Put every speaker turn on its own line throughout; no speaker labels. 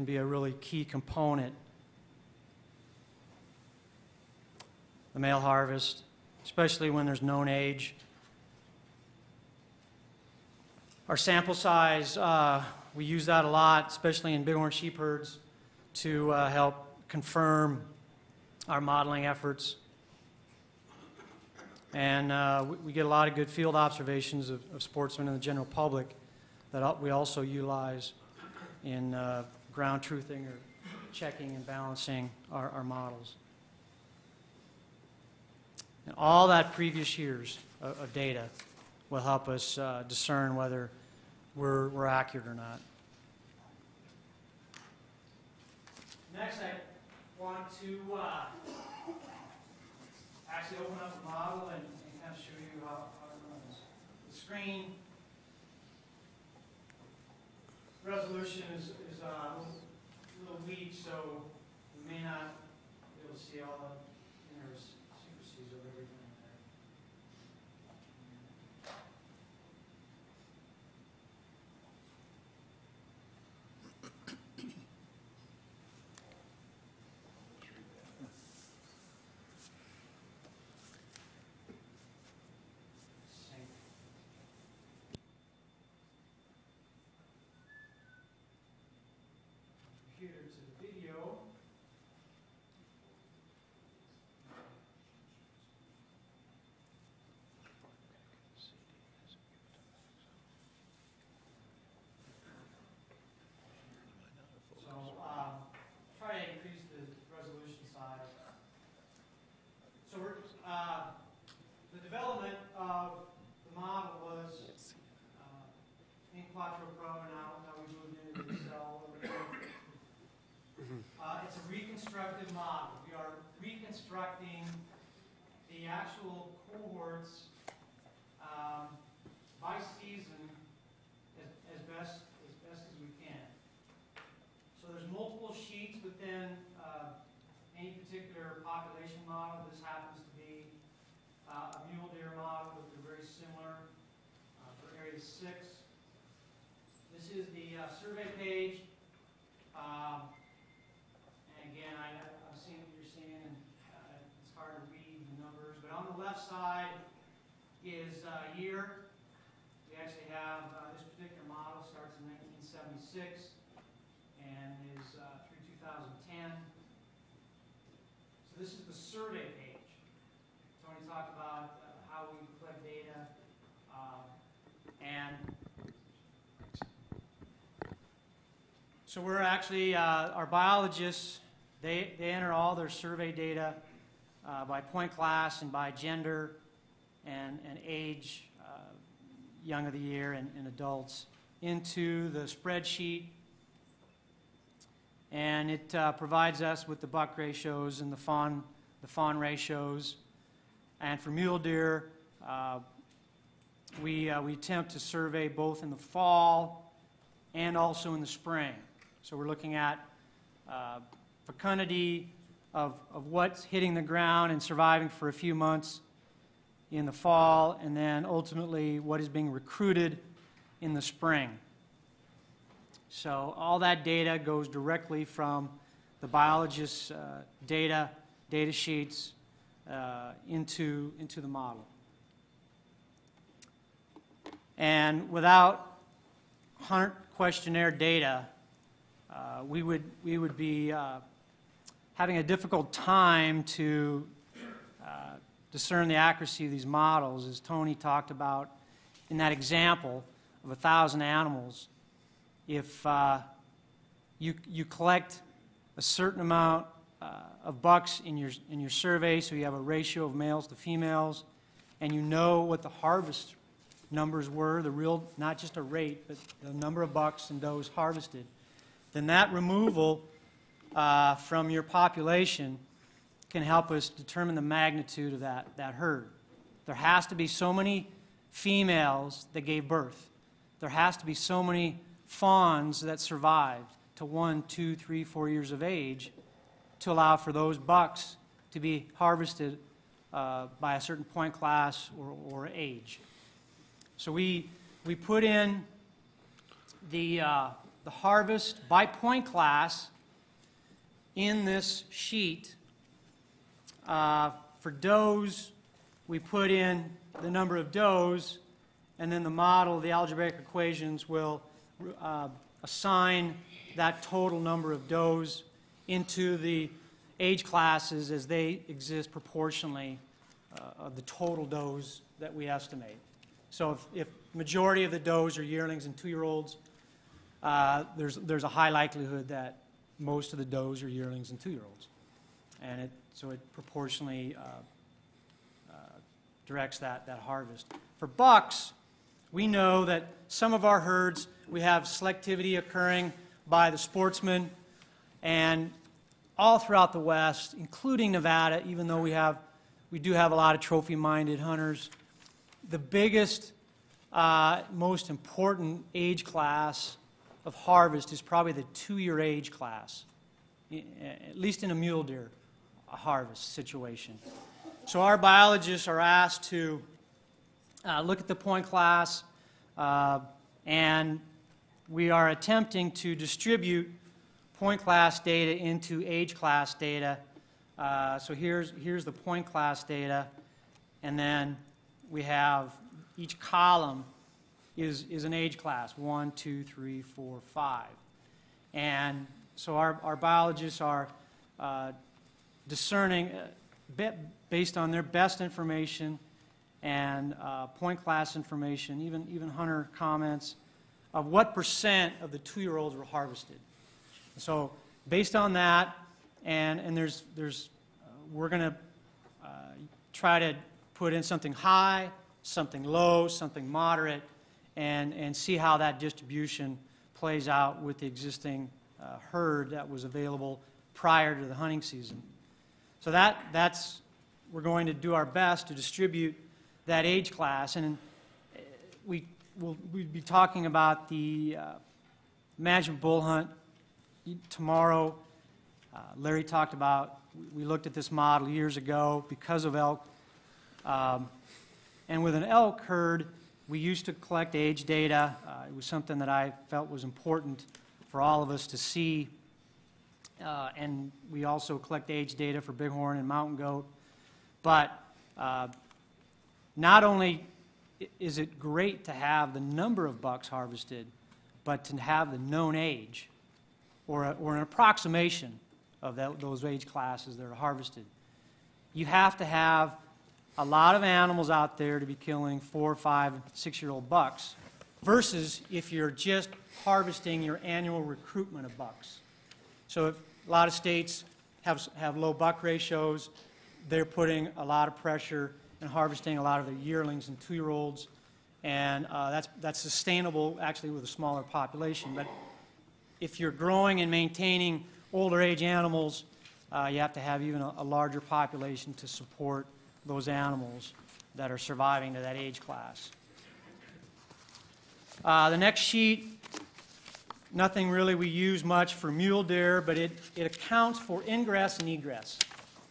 can be a really key component. The male harvest, especially when there's known age. Our sample size, uh, we use that a lot, especially in bighorn sheep herds, to uh, help confirm our modeling efforts. And uh, we, we get a lot of good field observations of, of sportsmen and the general public that we also utilize in uh, ground truthing or checking and balancing our, our models. And all that previous years of, of data will help us uh, discern whether we're, we're accurate or not. Next, I want to uh, actually open up the model and, and kind of show you how, how it runs. The screen resolution is, is uh, a little, weak, so we may not be able to see all the intricacies of everything there. Sync. Computer to the video. So, um, try to increase the resolution size. So we're, uh, the development of the model was, uh, in Quattro Pro, and now, now we moved into the Excel. Uh, it's a reconstructive model. We are reconstructing the actual cohorts, um, by season as, as best, as best as we can. So there's multiple sheets within, uh, any particular population model. This happens to be, uh, a mule deer model, but they're very similar, uh, for area six. This is the, uh, survey page. Um, and again, I, I'm seeing what you're seeing, and, uh, it's hard to read the numbers, but on the left side is, uh, year. We actually have, uh, this particular model starts in nineteen seventy-six and is uh, through 2010. So this is the survey page. Tony talked about uh, how we collect data. um, And so we're actually, uh, our biologists, they, they enter all their survey data uh, by point class and by gender and, and age, uh, young of the year and, and adults, into the spreadsheet and it uh, provides us with the buck ratios and the fawn, the fawn ratios. And for mule deer, uh, we, uh, we attempt to survey both in the fall and also in the spring. So we're looking at uh, fecundity of, of what's hitting the ground and surviving for a few months in the fall, and then ultimately what is being recruited in the spring. So all that data goes directly from the biologist's uh, data, data sheets, uh, into, into the model. And without hunt questionnaire data, uh, we, would, we would be uh, having a difficult time to uh, discern the accuracy of these models, as Tony talked about in that example of a 1,000 animals if uh, you, you collect a certain amount uh, of bucks in your, in your survey, so you have a ratio of males to females, and you know what the harvest numbers were, the real, not just a rate, but the number of bucks and does harvested, then that removal uh, from your population can help us determine the magnitude of that, that herd. There has to be so many females that gave birth. There has to be so many fawns that survived to one, two, three, four years of age to allow for those bucks to be harvested uh, by a certain point class or, or age. So we, we put in the, uh, the harvest by point class in this sheet. Uh, For does, we put in the number of does, and then the model, the algebraic equations will uh, assign that total number of does into the age classes as they exist proportionally uh, of the total does that we estimate. So if, if majority of the does are yearlings and two-year-olds, uh, there's, there's a high likelihood that most of the does are yearlings and two-year-olds. And it, so it proportionally uh, uh, directs that, that harvest. For bucks, we know that some of our herds, we have selectivity occurring by the sportsmen, and all throughout the West, including Nevada, even though we have, we do have a lot of trophy-minded hunters, the biggest, uh, most important age class of harvest is probably the two-year age class, at least in a mule deer harvest situation. So our biologists are asked to uh, look at the point class, uh, and we are attempting to distribute point class data into age class data. Uh, So here's, here's the point class data, and then we have each column is, is an age class, one, two, three, four, five. And so our, our biologists are uh, discerning, uh, based on their best information and uh, point class information, even, even hunter comments, of what percent of the two-year-olds were harvested. So based on that, and, and there's, there's, uh, we're going to uh, try to put in something high, something low, something moderate, and, and see how that distribution plays out with the existing uh, herd that was available prior to the hunting season. So that, that's, we're going to do our best to distribute that age class. And uh, we, will we'll be talking about the uh, management bull hunt tomorrow. Uh, Larry talked about, we- we looked at this model years ago because of elk. Um, And with an elk herd, we used to collect age data. Uh, It was something that I felt was important for all of us to see. Uh, And we also collect age data for bighorn and mountain goat. But uh, not only is it great to have the number of bucks harvested, but to have the known age or, a- or an approximation of that, those age classes that are harvested. You have to have a lot of animals out there to be killing four, five, six-year-old bucks versus if you're just harvesting your annual recruitment of bucks. So if a lot of states have, have low buck ratios, they're putting a lot of pressure and harvesting a lot of their yearlings and two-year-olds, and uh, that's, that's sustainable actually with a smaller population. But if you're growing and maintaining older age animals, uh, you have to have even a, a larger population to support those animals that are surviving to that age class. Uh, the next sheet, nothing really we use much for mule deer, but it, it accounts for ingress and egress.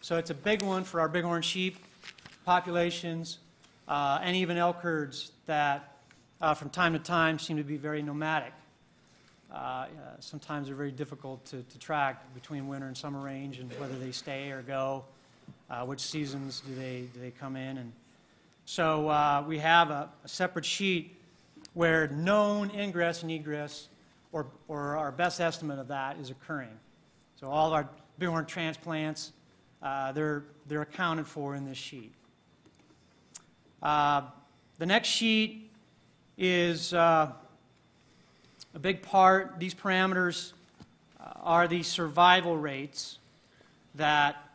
So it's a big one for our bighorn sheep populations uh, and even elk herds that uh, from time to time seem to be very nomadic. Uh, uh, Sometimes they're very difficult to, to track between winter and summer range and whether they stay or go. Uh, Which seasons do they, do they come in? And so uh, we have a, a separate sheet where known ingress and egress, or, or our best estimate of that is occurring. So all of our bighorn transplants, uh, they're, they're accounted for in this sheet. Uh, The next sheet is uh, a big part, these parameters uh, are the survival rates that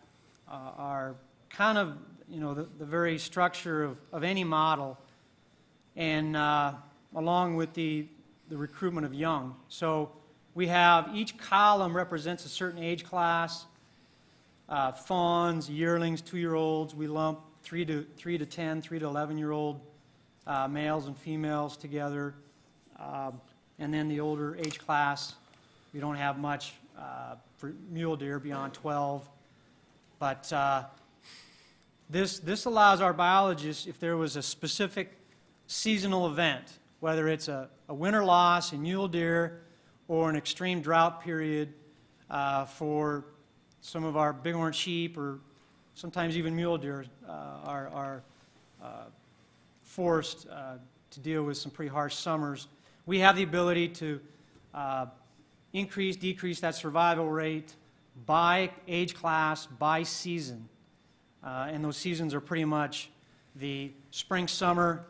are kind of, you know, the, the very structure of, of any model, and uh, along with the, the recruitment of young. So we have, each column represents a certain age class, uh, fawns, yearlings, two-year-olds, we lump three to, three to 10, three to 11-year-old uh, males and females together. Um, And then the older age class, we don't have much uh, for mule deer beyond 12. But uh, this, this allows our biologists, if there was a specific seasonal event, whether it's a, a winter loss in mule deer or an extreme drought period uh, for some of our bighorn sheep or sometimes even mule deer uh, are, are uh, forced uh, to deal with some pretty harsh summers. We have the ability to uh, increase, decrease that survival rate by age class, by season. Uh, and those seasons are pretty much the spring, summer,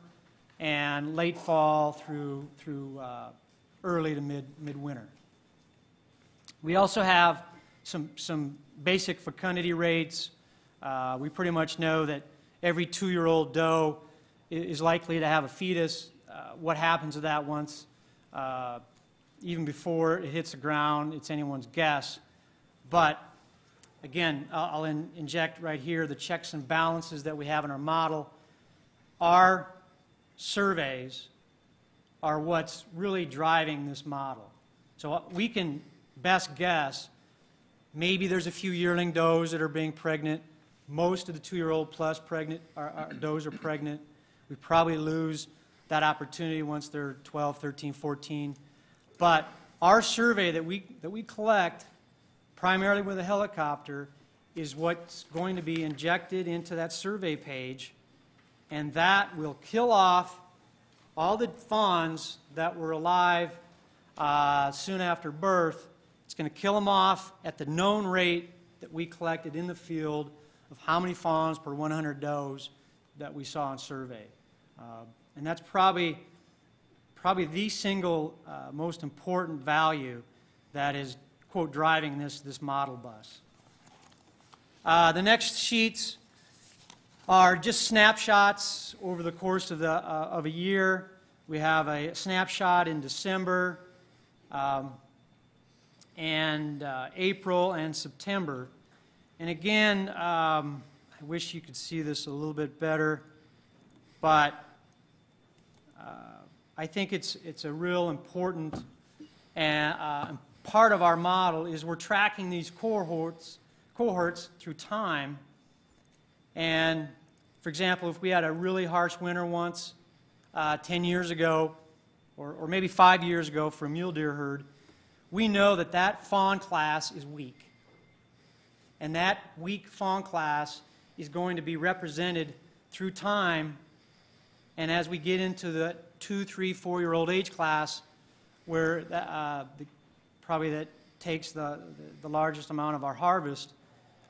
and late fall through, through uh, early to mid, midwinter. We also have some, some basic fecundity rates. Uh, we pretty much know that every two year old doe is likely to have a fetus. Uh, what happens to that once, uh, even before it hits the ground, it's anyone's guess. But again, I'll in- inject right here the checks and balances that we have in our model. Our surveys are what's really driving this model. So uh, we can best guess, maybe there's a few yearling does that are being pregnant. Most of the two-year-old plus pregnant, are, are, does are pregnant. We probably lose that opportunity once they're 12, 13, 14. But our survey that we, that we collect, primarily with a helicopter, is what's going to be injected into that survey page, and that will kill off all the fawns that were alive uh, soon after birth. It's going to kill them off at the known rate that we collected in the field of how many fawns per 100 does that we saw in survey. Uh, and that's probably, probably the single uh, most important value that is, quote, driving this, this model bus. Uh, the next sheets are just snapshots over the course of, the, uh, of a year. We have a snapshot in December um, and uh, April and September. And again, um, I wish you could see this a little bit better, but uh, I think it's, it's a real important and, uh, part of our model is we're tracking these cohorts, cohorts through time. And for example, if we had a really harsh winter once, uh, 10 years ago, or, or maybe five years ago for a mule deer herd, we know that that fawn class is weak. And that weak fawn class is going to be represented through time. And as we get into the two, three, four year old age class, where that, uh, the, probably that takes the, the, largest amount of our harvest,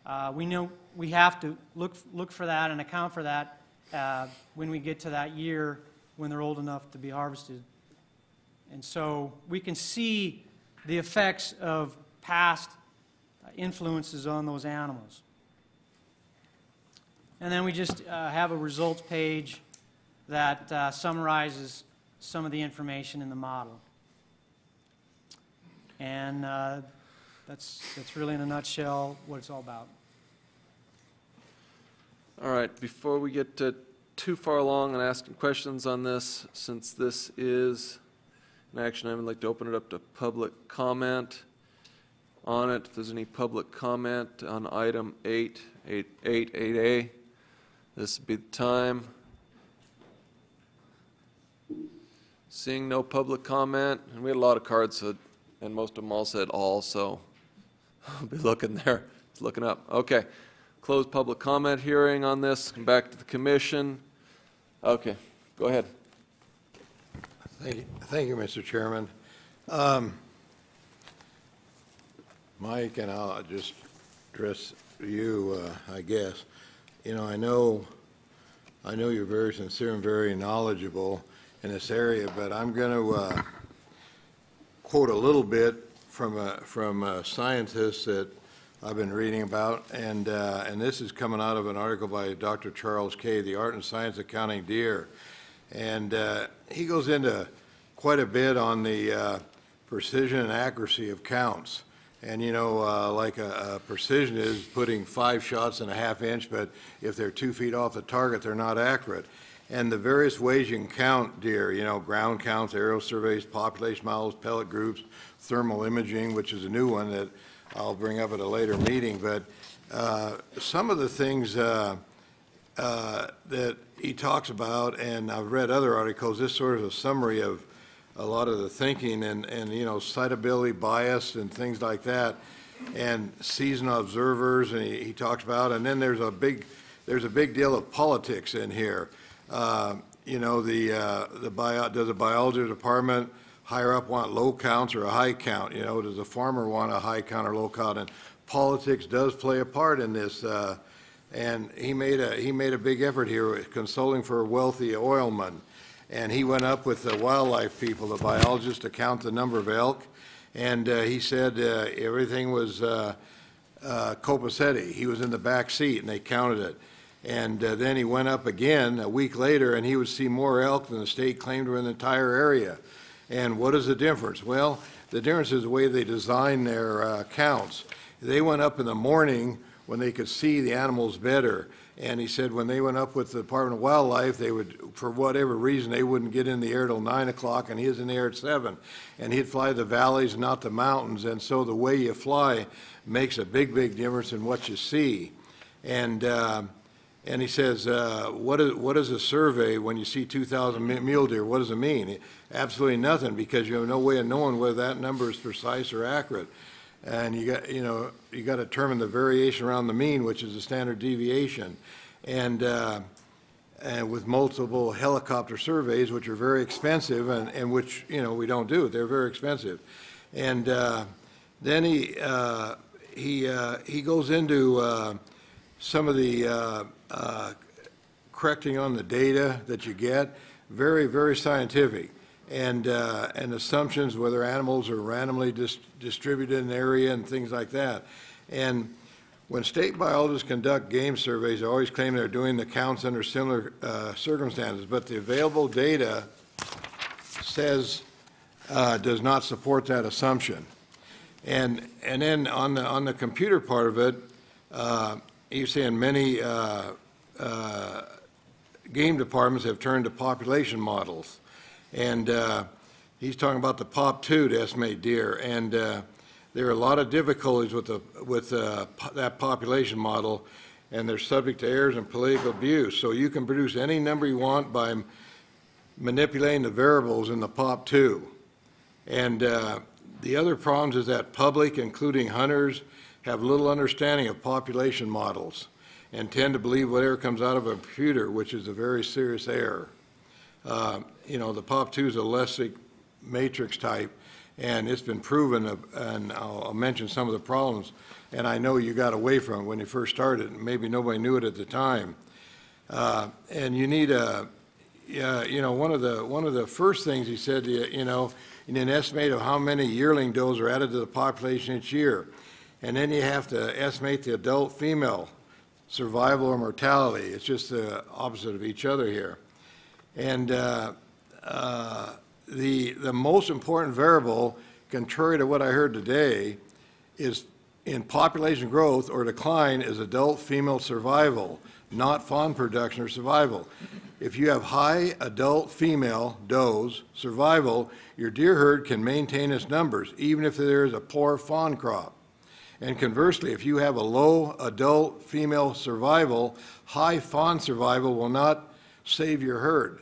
uh, we know we have to look, look for that and account for that uh, when we get to that year when they're old enough to be harvested. And so we can see the effects of past influences on those animals. And then we just uh, have a results page that uh, summarizes some of the information in the model. And uh, that's, that's really in a nutshell what it's all about.
All right, before we get uh, too far along and asking questions on this, since this is an action item, I'd like to open it up to public comment on it. If there's any public comment on item 8, 8, 8, 8A, this would be the time. Seeing no public comment, and we had a lot of cards, so- and most of them all said all, so I'll be looking there, It's looking up. Okay. Close public comment hearing on this, come back to the commission. Okay, go ahead.
Thank you, thank you, Mr. Chairman. Um, Mike, and I'll just address you, uh, I guess. You know, I know, I know you're very sincere and very knowledgeable in this area, but I'm going to quote a little bit from a, from a scientist that I've been reading about, and, uh, and this is coming out of an article by Dr. Charles Kay, The Art and Science of Counting Deer. And uh, he goes into quite a bit on the uh, precision and accuracy of counts. And, you know, uh, like a, a precision is putting five shots in a half inch, but if they're two feet off the target, they're not accurate. And the various ways you can count deer, you know, ground counts, aerial surveys, population models, pellet groups, thermal imaging, which is a new one that I'll bring up at a later meeting. But uh, some of the things uh, uh, that he talks about, and I've read other articles, this sort of a summary of, a lot of the thinking and, and, you know, sightability bias and things like that, and seasonal observers, and he, he talks about, and then there's a big, there's a big deal of politics in here. Uh, You know, the, uh, the bio, does the biology department higher up want low counts or a high count? You know, does the farmer want a high count or low count? And politics does play a part in this, uh, and he made a, he made a big effort here, consulting for a wealthy oilman. And he went up with the wildlife people, the biologists, to count the number of elk. And uh, he said uh, everything was uh, copacetic. He was in the back seat, and they counted it. And uh, then he went up again a week later, and he would see more elk than the state claimed were in the entire area. And what is the difference? Well, the difference is the way they design their uh, counts. They went up in the morning when they could see the animals better. And he said when they went up with the Department of Wildlife, they would, for whatever reason, they wouldn't get in the air till nine o'clock, and he was in the air at seven. And he'd fly the valleys, not the mountains, and so the way you fly makes a big, big difference in what you see. And, uh, and he says, uh, what is, what is a survey when you see 2,000 mu- mule deer? What does it mean? Absolutely nothing, because you have no way of knowing whether that number is precise or accurate. And you got, you know, you got to determine the variation around the mean, which is the standard deviation. And, uh, and with multiple helicopter surveys, which are very expensive and, and which, you know, we don't do, they're very expensive. And, uh, then he, uh, he, uh, he goes into, uh, some of the, uh, uh, correcting on the data that you get, very, very scientific. And, uh, and assumptions, whether animals are randomly dis- distributed in an area and things like that. And when state biologists conduct game surveys, they always claim they're doing the counts under similar uh, circumstances, but the available data says, uh, does not support that assumption. And, and then on the, on the computer part of it, you're saying many uh, uh, game departments have turned to population models. And uh, he's talking about the POP2 to estimate deer. And uh, there are a lot of difficulties with, the, with uh, that population model, and they're subject to errors and political abuse. So you can produce any number you want by manipulating the variables in the POP2. And uh, the other problems is that public, including hunters, have little understanding of population models and tend to believe whatever comes out of a computer, which is a very serious error. Uh, You know, the POP2 is a Leslie matrix type, and it's been proven, uh, and I'll I'll mention some of the problems, and I know you got away from it when you first started, and maybe nobody knew it at the time. Uh, And you need a, you know, one of the, one of the first things he said, you you know, in an estimate of how many yearling does are added to the population each year. And then you have to estimate the adult female survival or mortality. It's just the opposite of each other here. And uh, uh, the, the most important variable, contrary to what I heard today, is in population growth or decline is adult female survival, not fawn production or survival. If you have high adult female does survival, your deer herd can maintain its numbers, even if there is a poor fawn crop. And conversely, if you have a low adult female survival, high fawn survival will not save your herd.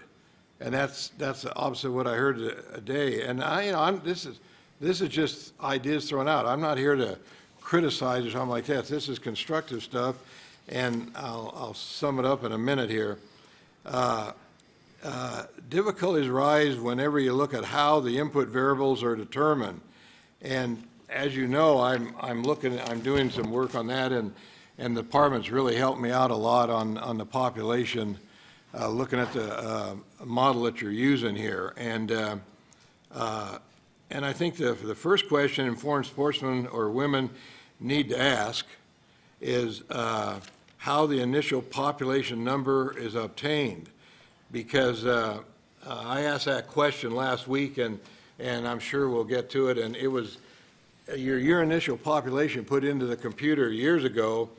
And that's, that's the opposite of what I heard a. And I, you know, I'm, this is, this is just ideas thrown out. I'm not here to criticize or something like that. This is constructive stuff, and I'll, I'll sum it up in a minute here. Uh, uh, Difficulties rise whenever you look at how the input variables are determined. And as you know, I'm, I'm looking, I'm doing some work on that, and, and the department's really helped me out a lot on, on the population, uh, looking at the uh, model that you're using here. And, uh, uh, and I think the, the first question informed sportsmen or women need to ask is uh, how the initial population number is obtained. Because uh, I asked that question last week, and, and I'm sure we'll get to it, and it was, your, your initial population put into the computer years ago,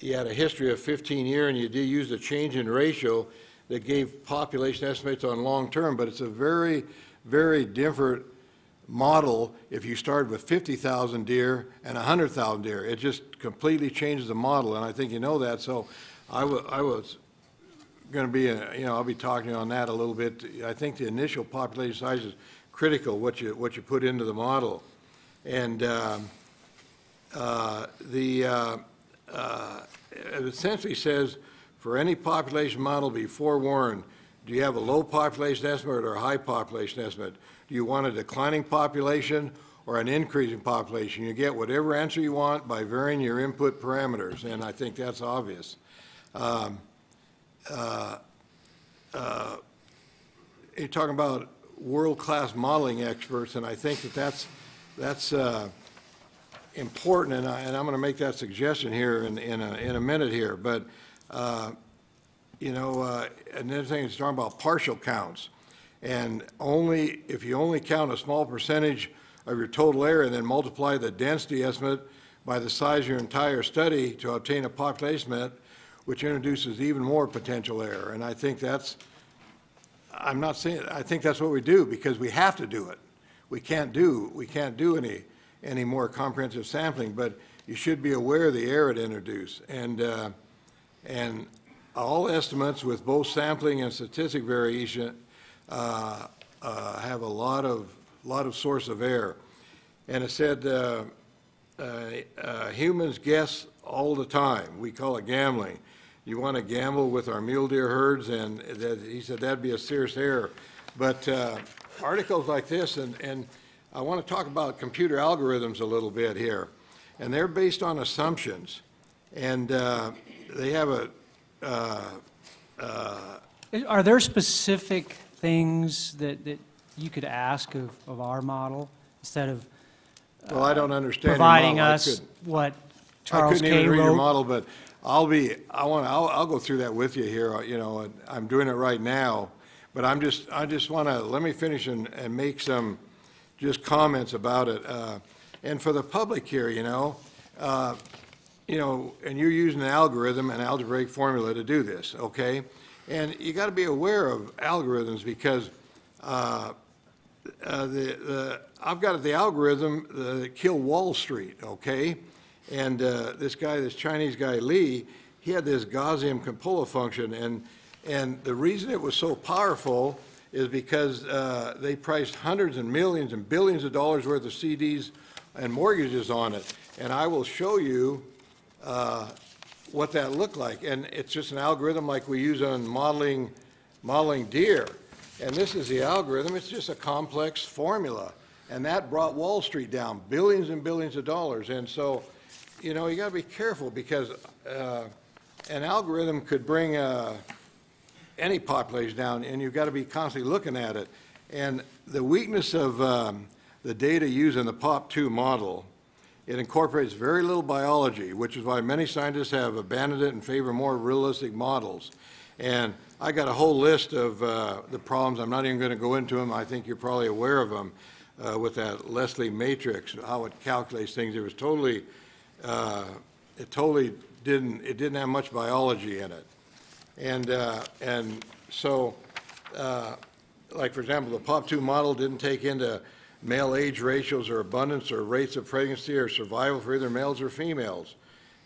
you had a history of 15 year, and you did use the change in ratio that gave population estimates on long-term, but it's a very, very different model if you started with 50,000 deer and 100,000 deer. It just completely changes the model, and I think you know that, so I I was going to be, uh, you know, I'll be talking on that a little bit. I think the initial population size is critical, what you, what you put into the model. And um, uh, the, uh, uh, it essentially says, for any population model, be forewarned, do you have a low population estimate or a high population estimate? Do you want a declining population or an increasing population? You get whatever answer you want by varying your input parameters, and I think that's obvious. Um, uh, uh, You're talking about world-class modeling experts, and I think that that's, that's uh, important, and I, and I'm going to make that suggestion here in, in a, in a minute here, but, uh, you know, uh, another thing is talking about partial counts. And only, if you only count a small percentage of your total area, and then multiply the density estimate by the size of your entire study to obtain a population estimate, which introduces even more potential error. And I think that's, I'm not saying, I think that's what we do, because we have to do it. We can't do, we can't do any, any more comprehensive sampling, but you should be aware of the error it introduced. And, uh, and all estimates with both sampling and statistic variation uh, uh, have a lot of, lot of source of error. And it said, uh, uh, uh, humans guess all the time. We call it gambling. You want to gamble with our mule deer herds, and that, he said that'd be a serious error. But articles like this, and, and I want to talk about computer algorithms a little bit here. And they're based on assumptions. And uh, they have a, uh,
Are there specific things that, that you could ask of, of our model instead of
well, I don't understand
providing us what
I couldn't
K.
even read your model, but I'll be, I want to, I'll, I'll go through that with you here, uh, you know, I'm doing it right now. But I'm just, I just want to, let me finish and, and make some just comments about it. Uh, And for the public here, you know, uh, you know, and you're using an algorithm, an algebraic formula to do this, okay? And you got to be aware of algorithms because uh, uh, the, the, I've got the algorithm that killed Wall Street, okay? And uh, this guy, this Chinese guy Li, he had this Gaussian copula function, and, and the reason it was so powerful is because uh, they priced hundreds and millions and billions of dollars worth of CDs and mortgages on it. And I will show you uh, what that looked like. And it's just an algorithm like we use on modeling, modeling deer. And this is the algorithm, it's just a complex formula. And that brought Wall Street down, billions and billions of dollars. And so, you know, you gotta be careful because uh, an algorithm could bring uh, any population down, and you've got to be constantly looking at it. And the weakness of um, the data used in the POP2 model, it incorporates very little biology, which is why many scientists have abandoned it in favor more realistic models. And I got a whole list of uh, the problems. I'm not even going to go into them. I think you're probably aware of them uh, with that Leslie matrix, how it calculates things. It was totally, uh, it totally didn't, it didn't have much biology in it. And, uh, and so, uh, like, for example, the POP2 model didn't take into male age ratios or abundance or rates of pregnancy or survival for either males or females.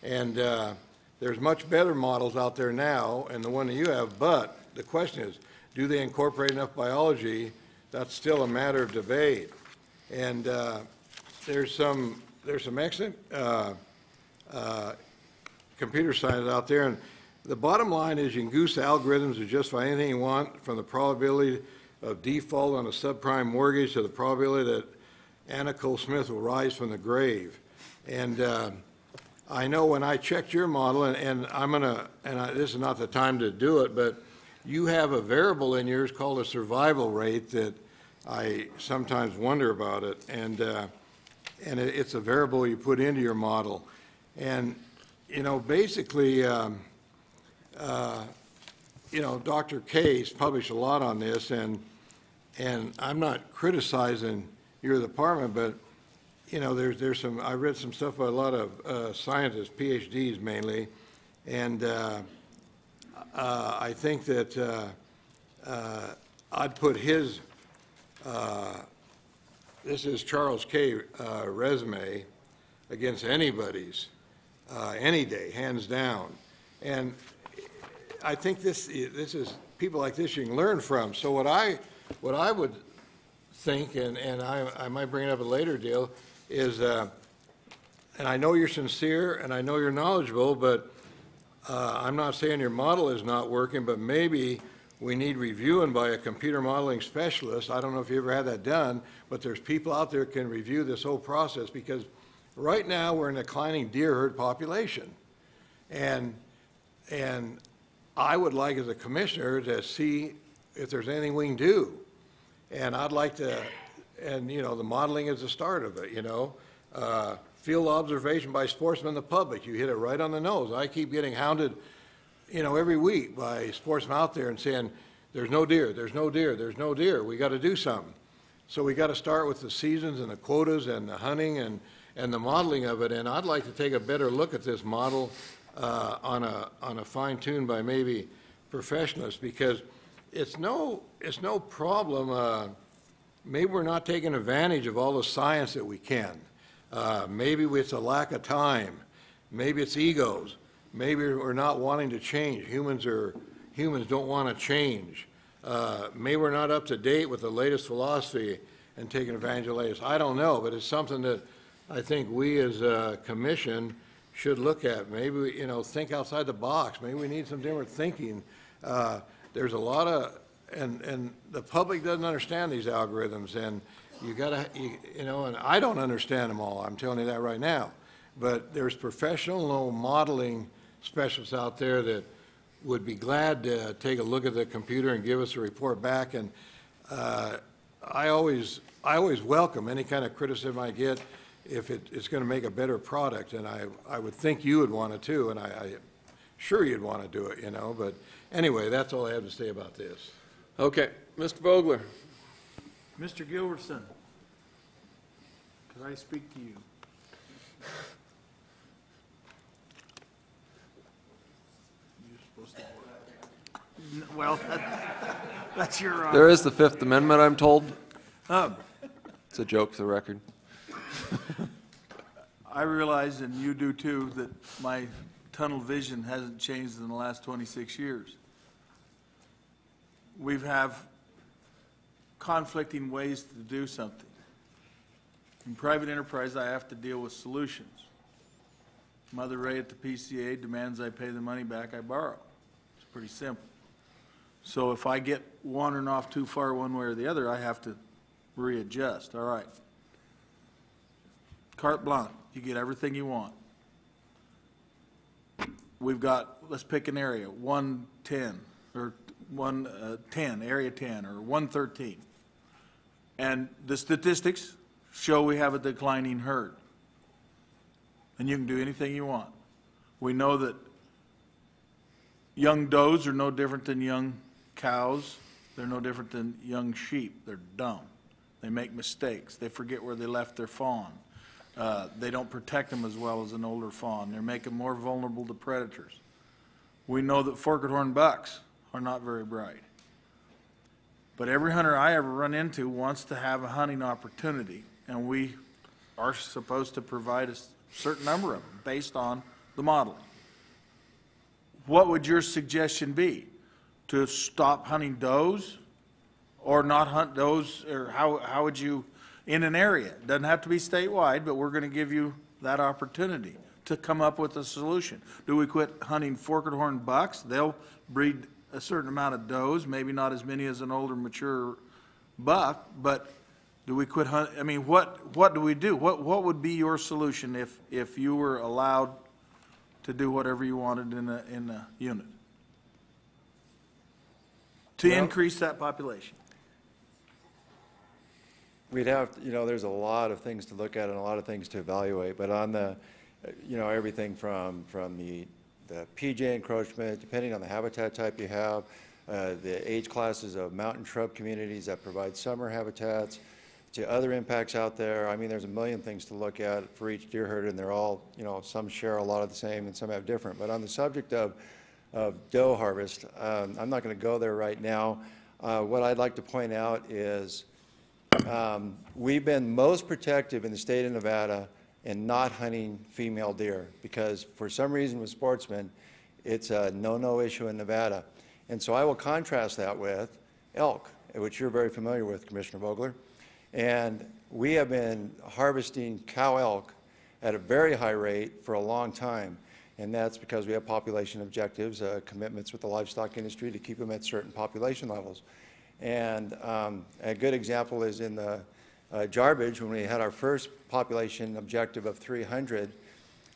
And uh, there's much better models out there now, and the one that you have, but the question is, do they incorporate enough biology? That's still a matter of debate. And uh, there's some, there's some excellent uh, uh, computer science out there, and the bottom line is you can goose algorithms to justify anything you want, from the probability of default on a subprime mortgage to the probability that Anna Nicole Smith will rise from the grave. And uh, I know when I checked your model, and, and I'm gonna, and I, this is not the time to do it, but you have a variable in yours called a survival rate that I sometimes wonder about it, and, uh, and it, it's a variable you put into your model. And, you know, basically, um, uh, you know, Dr. Kay's published a lot on this, and, and I'm not criticizing your department, but, you know, there's, there's some, I read some stuff by a lot of uh, scientists, PhDs mainly, and uh, uh, I think that uh, uh, I'd put his, this is Charles Kay resume against anybody's, any day, hands down. And I think this, this is, people like this you can learn from. So what I, what I would think, and, and I, I might bring it up a later deal, is, uh, and I know you're sincere and I know you're knowledgeable, but uh, I'm not saying your model is not working, but maybe we need reviewing by a computer modeling specialist. I don't know if you ever had that done, but there's people out there can review this whole process because right now, we're in a declining deer herd population. And, and I would like as a commissioner to see if there's anything we can do. And I'd like to, and, you know, the modeling is the start of it, you know? Uh, Field observation by sportsmen and the public, you hit it right on the nose. I keep getting hounded, you know, every week by sportsmen out there and saying, there's no deer, there's no deer, there's no deer, we gotta do something. So we gotta start with the seasons and the quotas and the hunting and, and the modeling of it, and I'd like to take a better look at this model, uh, on a, on a fine tune by maybe professionals, because it's no, it's no problem, uh, maybe we're not taking advantage of all the science that we can. Uh, Maybe it's a lack of time. Maybe it's egos. Maybe we're not wanting to change. Humans are, humans don't want to change. Uh, Maybe we're not up to date with the latest philosophy and taking advantage of the latest. I don't know, but it's something that I think we as a commission should look at. Maybe, you know, think outside the box. Maybe we need some different thinking. Uh, There's a lot of, and, and the public doesn't understand these algorithms, and you gotta, you, you know, and I don't understand them all, I'm telling you that right now. But there's professional modeling specialists out there that would be glad to take a look at the computer and give us a report back, and, uh, I always, I always welcome any kind of criticism I get if it, it's gonna make a better product, and I, I would think you would want it too, and I, I, sure you'd wanna do it, you know, but anyway, that's all I have to say about this.
Okay, Mr. Vogler?
Mr. Gilbertson, could I speak to you? You're supposed to. N- Well, that- that's your, uh,
There is the Fifth Amendment, I'm told.
um,
It's a joke for the record.
I realize, and you do too, that my tunnel vision hasn't changed in the last 26 years. We have conflicting ways to do something. In private enterprise, I have to deal with solutions. Mother Ray at the PCA demands I pay the money back I borrow. It's pretty simple. So if I get wandering off too far one way or the other, I have to readjust. All right. Carte blanche, you get everything you want. We've got, let's pick an area, 110, or 110, uh, Area 10, or 113. And the statistics show we have a declining herd. And you can do anything you want. We know that young does are no different than young cows. They're no different than young sheep. They're dumb. They make mistakes. They forget where they left their fawn. Uh, They don't protect them as well as an older fawn. They make them more vulnerable to predators. We know that forked horn bucks are not very bright. But every hunter I ever run into wants to have a hunting opportunity, and we are supposed to provide a certain number of them based on the modeling. What would your suggestion be? To stop hunting does or not hunt does, or how, how would you, in an area? It Doesn't have to be statewide, but we're gonna give you that opportunity to come up with a solution. Do we quit hunting forked horn bucks? They'll breed a certain amount of does, maybe not as many as an older mature buck, but do we quit hunt, I mean, what, what do we do? What, what would be your solution if, if you were allowed to do whatever you wanted in a, in a unit? To increase that population?
We'd have, you know, there's a lot of things to look at and a lot of things to evaluate, but on the, you know, everything from, from the, the PJ encroachment, depending on the habitat type you have, uh, the age classes of mountain shrub communities that provide summer habitats, to other impacts out there. I mean, there's a million things to look at for each deer herd, and they're all, you know, some share a lot of the same and some have different. But on the subject of, of doe harvest, um, I'm not going to go there right now. Uh, What I'd like to point out is, um, We've been most protective in the state of Nevada in not hunting female deer, because for some reason with sportsmen, it's a no-no issue in Nevada. And so I will contrast that with elk, which you're very familiar with, Commissioner Vogler. And we have been harvesting cow elk at a very high rate for a long time. And that's because we have population objectives, uh, commitments with the livestock industry to keep them at certain population levels. And um, a good example is in the uh, Jarbidge, when we had our first population objective of 300,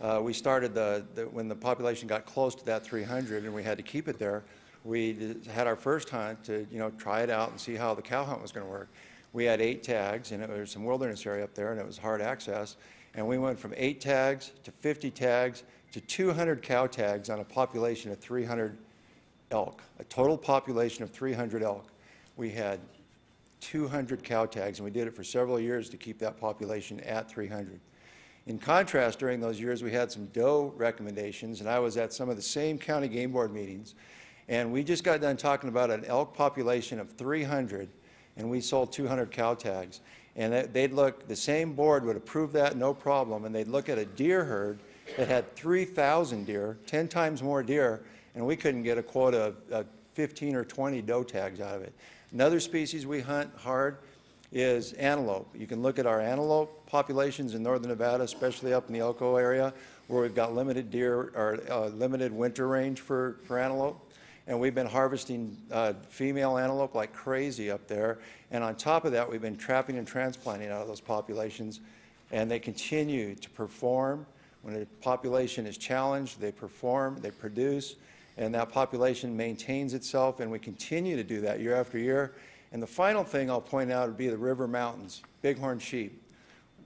uh, we started the, the, when the population got close to that 300 and we had to keep it there, we had our first hunt to, you know, try it out and see how the cow hunt was going to work. We had eight tags, and it was some wilderness area up there, and it was hard access. And we went from eight tags to 50 tags to 200 cow tags on a population of 300 elk, a total population of 300 elk. We had 200 cow tags, and we did it for several years to keep that population at 300. In contrast, during those years, we had some doe recommendations, and I was at some of the same county game board meetings, and we just got done talking about an elk population of 300, and we sold 200 cow tags. And they'd look, the same board would approve that, no problem, and they'd look at a deer herd that had 3,000 deer, 10 times more deer, and we couldn't get a quota of- of 15 or 20 doe tags out of it. Another species we hunt hard is antelope. You can look at our antelope populations in northern Nevada, especially up in the Elko area, where we've got limited deer, or uh, limited winter range for, for antelope. And we've been harvesting uh, female antelope like crazy up there. And on top of that, we've been trapping and transplanting out of those populations. And they continue to perform. When a population is challenged, they perform, they produce, and that population maintains itself, and we continue to do that year after year. And the final thing I'll point out would be the river mountains, bighorn sheep.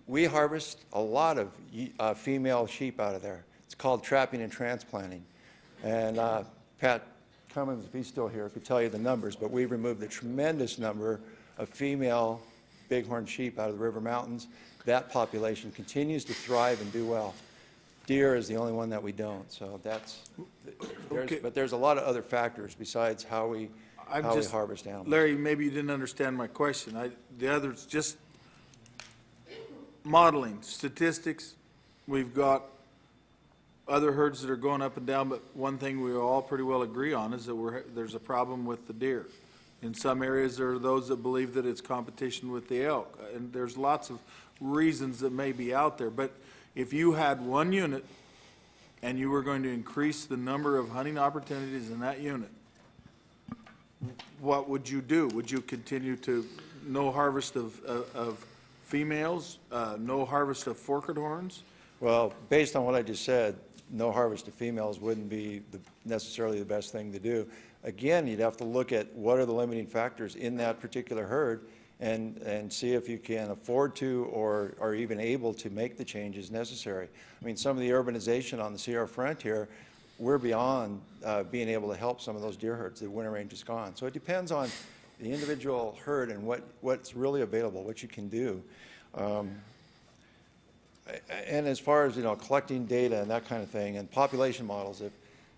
We harvest a lot of uh, female sheep out of there. It's called trapping and transplanting. And uh, Pat Cummins, if he's still here, could tell you the numbers, but we've removed a tremendous number of female bighorn sheep out of the river mountains. That population continues to thrive and do well. Deer is the only one that we don't, so that's, there's-
Okay.
but there's a lot of other factors besides how we,
I'm
how we
just-
harvest animals.
Larry, maybe you didn't understand my question. I, the other's just modeling, statistics. We've got other herds that are going up and down, but one thing we all pretty well agree on is that we're, there's a problem with the deer. In some areas, there are those that believe that it's competition with the elk, and there's lots of reasons that may be out there. But if you had one unit and you were going to increase the number of hunting opportunities in that unit, what would you do? Would you continue to, no harvest of, of- of females, uh, no harvest of forked horns?
Well, based on what I just said, no harvest of females wouldn't be the- necessarily the best thing to do. Again, you'd have to look at what are the limiting factors in that particular herd and, and see if you can afford to or are even able to make the changes necessary. I mean, some of the urbanization on the Sierra Frontier, we're beyond uh, being able to help some of those deer herds. The winter range is gone. So it depends on the individual herd and what, what's really available, what you can do. Um, and as far as, you know, collecting data and that kind of thing, and population models, if,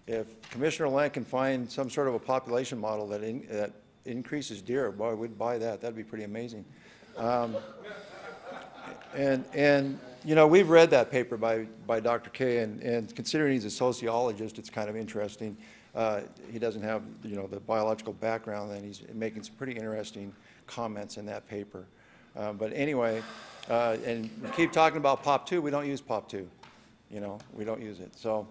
if Commissioner Lang can find some sort of a population model that, in- that increases deer, boy, we'd buy that, that'd be pretty amazing. Um, And, and, you know, we've read that paper by, by Dr. Kay, and, and considering he's a sociologist, it's kind of interesting. Uh, He doesn't have, you know, the biological background, and he's making some pretty interesting comments in that paper. Uh, But anyway, uh, and keep talking about POP two, we don't use POP two, you know, we don't use it. So,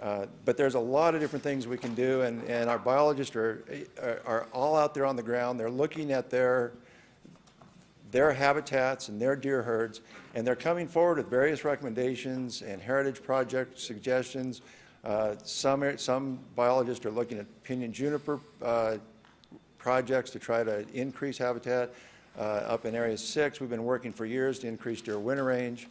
uh, but there's a lot of different things we can do, and, and our biologists are, are- are all out there on the ground, they're looking at their, their habitats and their deer herds, and they're coming forward with various recommendations and heritage project suggestions. Uh, Some, some biologists are looking at pinyon juniper uh, projects to try to increase habitat. Uh, Up in Area 6, we've been working for years to increase deer winter range.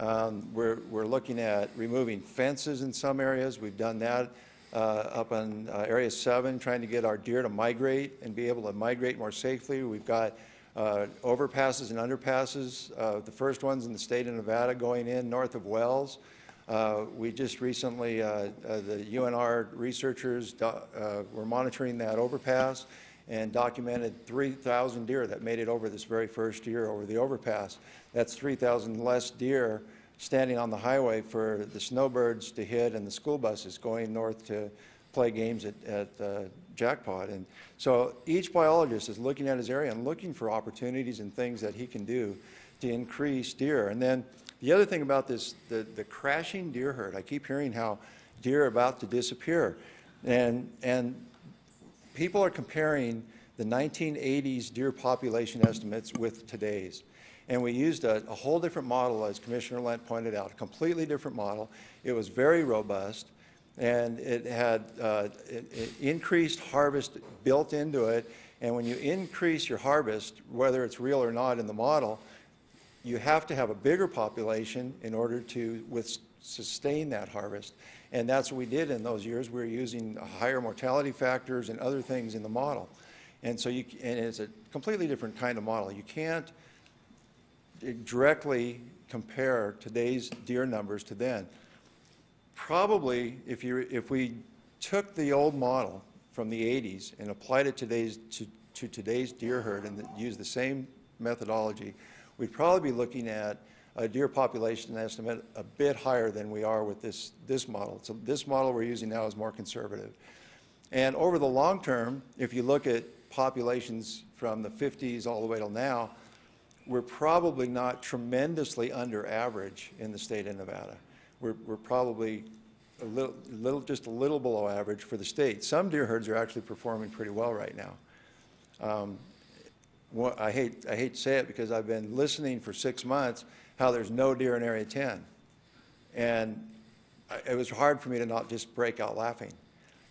Um, We're, we're looking at removing fences in some areas. We've done that uh, up on uh, Area 7, trying to get our deer to migrate and be able to migrate more safely. We've got uh, overpasses and underpasses, uh, the first ones in the state of Nevada going in north of Wells. Uh, We just recently, uh, the UNR researchers were monitoring that overpass and documented 3,000 deer that made it over this very first year over the overpass. That's 3,000 less deer standing on the highway for the snowbirds to hit and the school buses going north to play games at, at uh, jackpot. And so each biologist is looking at his area and looking for opportunities and things that he can do to increase deer. And then the other thing about this, the, the crashing deer herd, I keep hearing how deer are about to disappear. And, and people are comparing the 1980s deer population estimates with today's. And we used a, a whole different model, as Commissioner Lent pointed out, a completely different model. It was very robust, and it had uh, it- it increased harvest built into it. And when you increase your harvest, whether it's real or not in the model, you have to have a bigger population in order to with, sustain that harvest. And that's what we did in those years. We were using higher mortality factors and other things in the model. And so you, and it's a completely different kind of model. You can't directly compare today's deer numbers to then. Probably, if you, if we took the old model from the 80s and applied it today's, to, to today's deer herd and used the same methodology, we'd probably be looking at a deer population estimate a bit higher than we are with this, this model. So this model we're using now is more conservative. And over the long term, if you look at populations from the 50s all the way till now, we're probably not tremendously under average in the state of Nevada. We're, we're probably a little, little, just a little below average for the state. Some deer herds are actually performing pretty well right now. Um, wha- I hate, I hate to say it because I've been listening for six months how there's no deer in Area 10. And it was hard for me to not just break out laughing.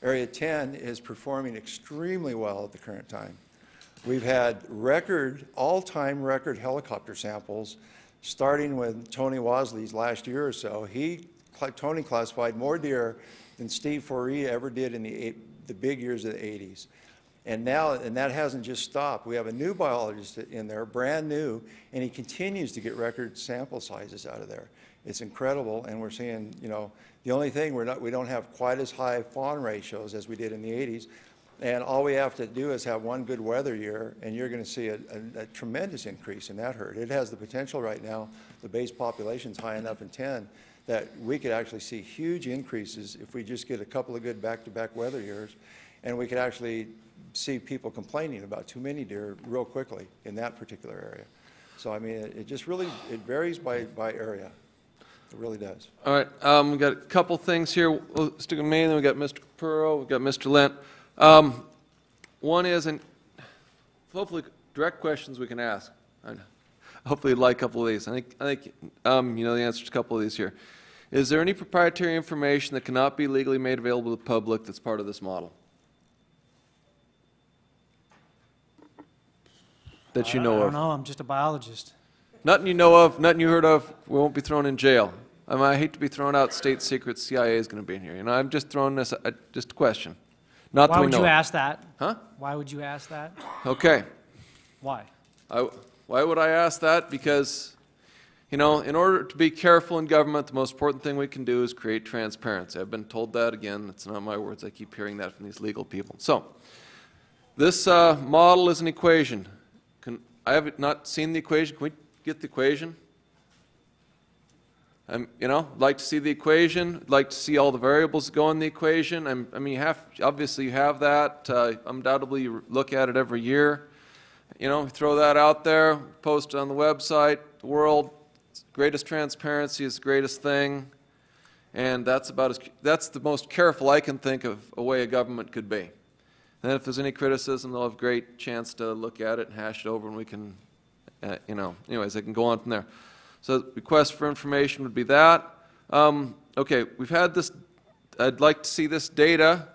Area 10 is performing extremely well at the current time. We've had record, all-time record helicopter samples, starting with Tony Wasley's last year or so. He, Tony classified more deer than Steve Foree ever did in the, eight- the big years of the 80s. And now, and that hasn't just stopped. We have a new biologist in there, brand new, and he continues to get record sample sizes out of there. It's incredible, and we're seeing, you know, the only thing, we're not, we don't have quite as high fawn ratios as we did in the 80s. And all we have to do is have one good weather year, and you're going to see a, a- a tremendous increase in that herd. It has the potential right now, the base population's high enough in 10, that we could actually see huge increases if we just get a couple of good back-to-back weather years. And we could actually see people complaining about too many deer real quickly in that particular area. So I mean, it it just really, it varies by, by area. It really does.
All right, um, we got a couple things here. We'll stick with me, then we've got Mr. Capurro, we've got Mr. Lent. Um, one is, and hopefully direct questions we can ask. I. Hopefully like a couple of these. I think, I think, um, you know the answer to a couple of these here. Is there any proprietary information that cannot be legally made available to the public that's part of this model? That you
I
know
don't
of?
know, I'm just a biologist.
Nothing you know of, nothing you heard of, we won't be thrown in jail. I mean, I hate to be thrown out state secrets, CIA is gonna be in here, you know, I'm just throwing this, uh, just a question. Not
Why
that we
would you
of.
ask that?
Huh?
Why would you ask that?
Okay.
Why?
I, why would I ask that? Because, you know, in order to be careful in government, the most important thing we can do is create transparency. I've been told that again, it's not my words, I keep hearing that from these legal people. So, this uh, model is an equation. I have not seen the equation, can we get the equation? I'm, you know, like to see the equation, like to see all the variables go in the equation. I'm, I mean, you have, obviously you have that. Uh, undoubtedly, you look at it every year. You know, throw that out there, post it on the website. The world, greatest transparency is the greatest thing. And that's about as, that's the most careful I can think of a way a government could be. And if there's any criticism, they'll have a great chance to look at it and hash it over, and we can, uh, you know, anyways, they can go on from there. So request for information would be that. Um, okay, we've had this, I'd like to see this data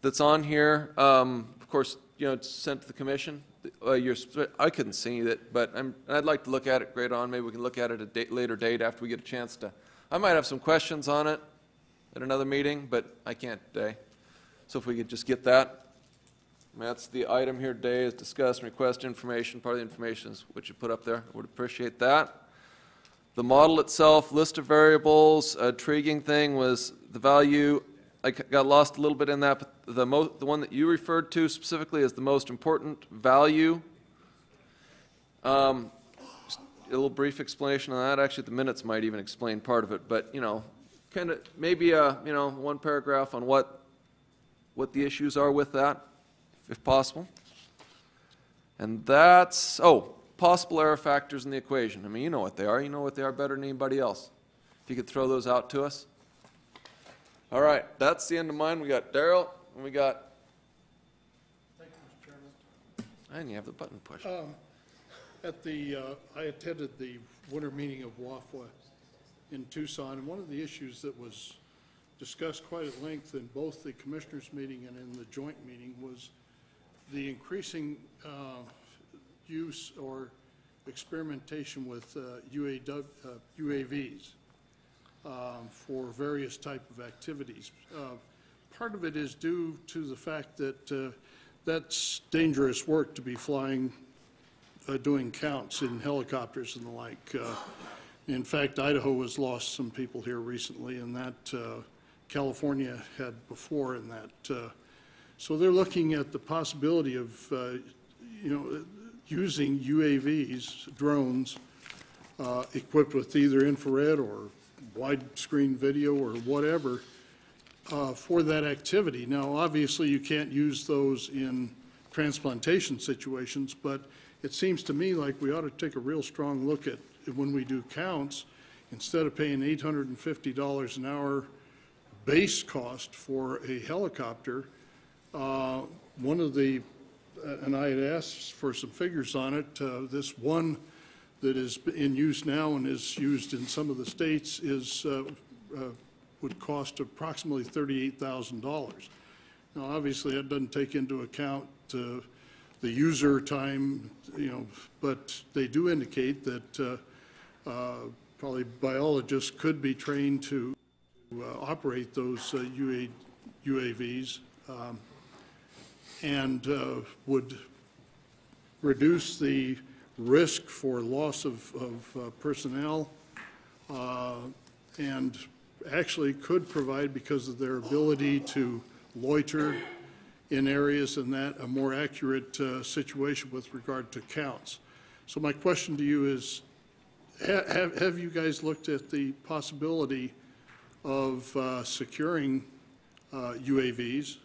that's on here. Um, of course, you know, it's sent to the commission. Uh, you're, I couldn't see it, but I'm, I'd like to look at it great on. Maybe we can look at it at a later date after we get a chance to. I might have some questions on it at another meeting, but I can't today. So if we could just get that. That's the item here today, is discuss and request information. Part of the information is what you put up there. Would appreciate that. The model itself, list of variables, a intriguing thing was the value, I got lost a little bit in that, but the mo, the one that you referred to specifically is the most important value. Um, A little brief explanation on that, actually, the minutes might even explain part of it, but, you know, kind of, maybe, uh, you know, one paragraph on what, what the issues are with that. If possible. And that's, oh, possible error factors in the equation. I mean, you know what they are. You know what they are better than anybody else. If you could throw those out to us. All right, that's the end of mine. We got Daryl, and we got,
Thank you, Mr. Chairman.
I didn't have the button pushed.
At the, uh, I attended the winter meeting of WAFWA in Tucson, and one of the issues that was discussed quite at length in both the commissioners' meeting and in the joint meeting was the increasing uh, use or experimentation with uh, UAW, uh, UAVs um, for various type of activities. Uh, Part of it is due to the fact that uh, that's dangerous work to be flying uh, doing counts in helicopters and the like. In fact, Idaho has lost some people here recently, and that California had before in that. So they're looking at the possibility of, uh, you know, using UAVs, drones, uh, equipped with either infrared or widescreen video or whatever, uh, for that activity. Now, obviously, you can't use those in transplantation situations, but it seems to me like we ought to take a real strong look at, when we do counts, instead of paying $850 an hour base cost for a helicopter, uh, one of the, uh, and I had asked for some figures on it, uh, this one that is in use now and is used in some of the states is, uh, uh, would cost approximately $38,000. Now, obviously, that doesn't take into account the user time, you know, but they do indicate that probably biologists could be trained to operate those UA UAVs um, and uh, would reduce the risk for loss of, of uh, personnel, uh, and actually could provide, because of their ability to loiter in areas and that, a more accurate uh, situation with regard to counts. So my question to you is, ha- have, have you guys looked at the possibility of uh, securing uh, UAVs,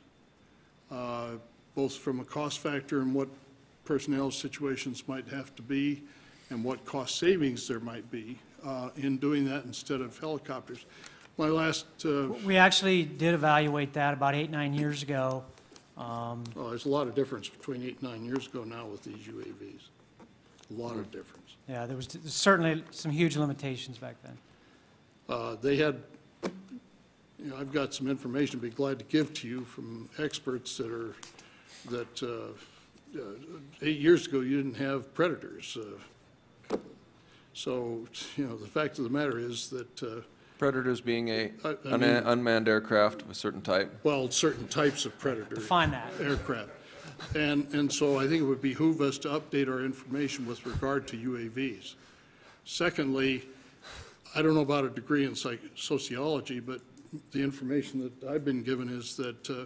uh, both from a cost factor and what personnel situations might have to be, and what cost savings there might be uh, in doing that instead of helicopters? My last, uh,
We actually did evaluate that about eight, nine years ago. Um,
well, there's a lot of difference between eight, nine years ago now with these UAVs. A lot of difference.
Yeah, there was certainly some huge limitations back then.
Uh, They had, you know, I've got some information I'd be glad to give to you from experts that are, that uh, uh, eight years ago, you didn't have predators. uh, So, you know, the fact of the matter is that, uh,
Predators being a
I- I
an
mean-
unmanned aircraft of a certain type.
well, certain types of predators.
Define that.
Aircraft. And, and so I think it would behoove us to update our information with regard to UAVs. Secondly, I don't know about a degree in psych, sociology, but the information that I've been given is that, uh,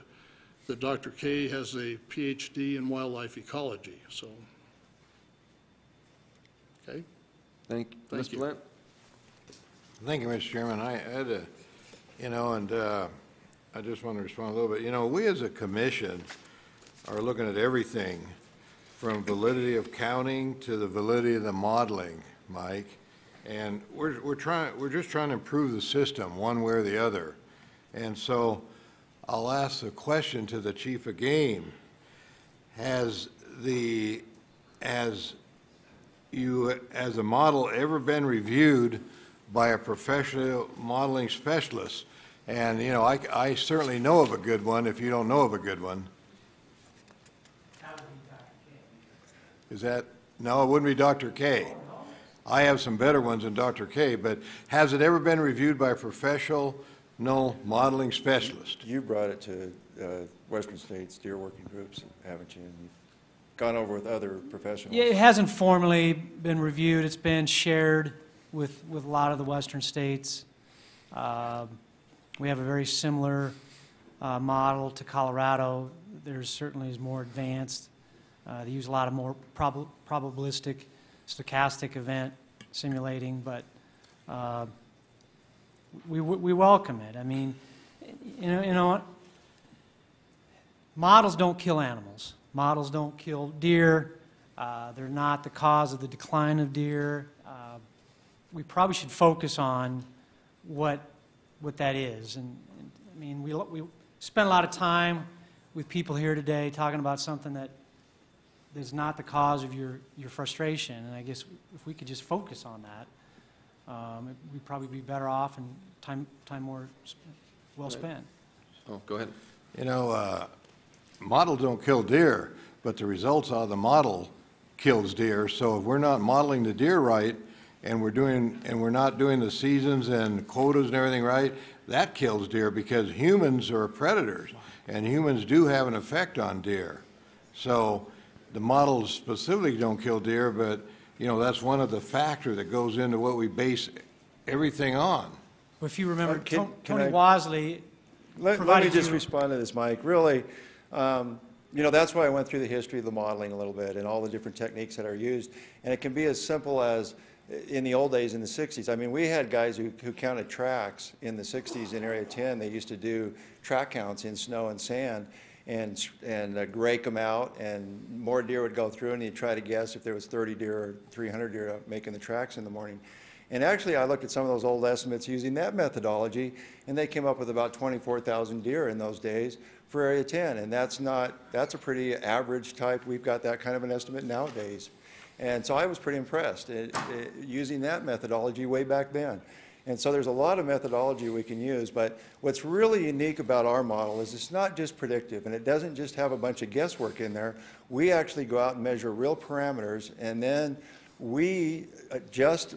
that Dr. Kay has a PhD in wildlife ecology, so. Okay?
Thank,
Thank
Mr.
you.
Lent?
Thank you, Mr. Chairman. I had a, you know, and uh, I just want to respond a little bit. You know, we as a commission are looking at everything from validity of counting to the validity of the modeling, Mike. And we're, we're trying, we're just trying to improve the system one way or the other. And so I'll ask the question to the chief of game. Has the, has you, as a model, ever been reviewed by a professional modeling specialist? And, you know, I, I certainly know of a good one, if you don't know of a good one. Is that, no, it wouldn't be Dr. Kay. I have some better ones than Dr. Kay, but has it ever been reviewed by a professional, no modeling specialist?
You brought it to uh, Western States Deer Working Groups, haven't you? And you've Gone over with other professionals.
Yeah, it hasn't formally been reviewed. It's been shared with, with a lot of the western states. Um, We have a very similar uh, model to Colorado. There's certainly is more advanced. Uh, They use a lot of more prob- probabilistic, stochastic event simulating, but uh, we, we welcome it. I mean, you know, you know, models don't kill animals. models don't kill deer, uh, they're not the cause of the decline of deer. Uh, We probably should focus on what, what that is. And, and, I mean, we, we spent a lot of time with people here today talking about something that is not the cause of your, your frustration. And I guess if we could just focus on that, um, we'd probably be better off and time, time more s- well spent.
Oh, go ahead.
You know, uh, models don't kill deer, but the results of the model kills deer. So if we're not modeling the deer right, and we're doing, and we're not doing the seasons and quotas and everything right, that kills deer because humans are predators, and humans do have an effect on deer. So the models specifically don't kill deer, but, you know, that's one of the factors that goes into what we base everything on.
If you remember,
Uh, can-
To-
can
Tony
I-
Wasley,
Let, let me
provided
just
you-
respond to this, Mike. Really, um, you know, that's why I went through the history of the modeling a little bit and all the different techniques that are used. And it can be as simple as, uh, in the old days, in the 60s, I mean, we had guys who, who counted tracks in the 60s in Area 10. They used to do track counts in snow and sand and, and uh, them out, and more deer would go through, and you'd try to guess if there was 30 deer or 300 deer making the tracks in the morning. And actually, I looked at some of those old estimates using that methodology, and they came up with about 24,000 deer in those days for Area 10. And that's not, that's a pretty average type, we've got that kind of an estimate nowadays. And so I was pretty impressed, uh, uh, using that methodology way back then. And so there's a lot of methodology we can use, but what's really unique about our model is it's not just predictive, and it doesn't just have a bunch of guesswork in there. We actually go out and measure real parameters, and then we adjust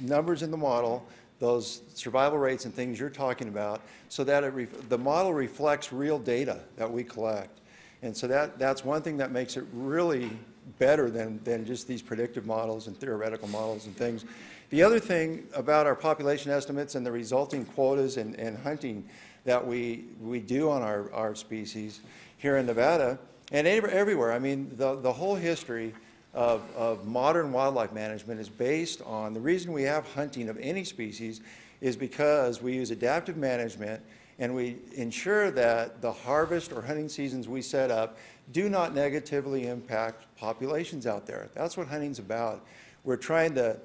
numbers in the model, those survival rates and things you're talking about, so that the model reflects real data that we collect. And so that, that's one thing that makes it really better than, than just these predictive models and theoretical models and things. The other thing about our population estimates and the resulting quotas and, and hunting that we, we do on our, our species here in Nevada and everywhere, I mean, the, the whole history of, of modern wildlife management is based on, the reason we have hunting of any species is because we use adaptive management and we ensure that the harvest or hunting seasons we set up do not negatively impact populations out there. That's what hunting's about. We're trying to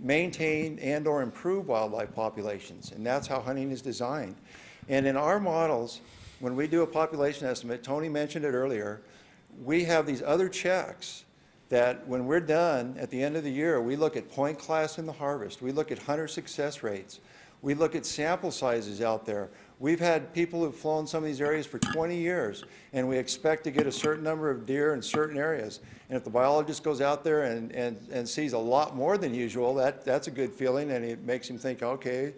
maintain and/or improve wildlife populations, and that's how hunting is designed. And in our models, when we do a population estimate, Tony mentioned it earlier, we have these other checks that when we're done at the end of the year, we look at point class in the harvest, we look at hunter success rates, we look at sample sizes out there. We've had people who've flown some of these areas for 20 years, and we expect to get a certain number of deer in certain areas. And if the biologist goes out there and, and, and sees a lot more than usual, that, that's a good feeling, and it makes him think, okay,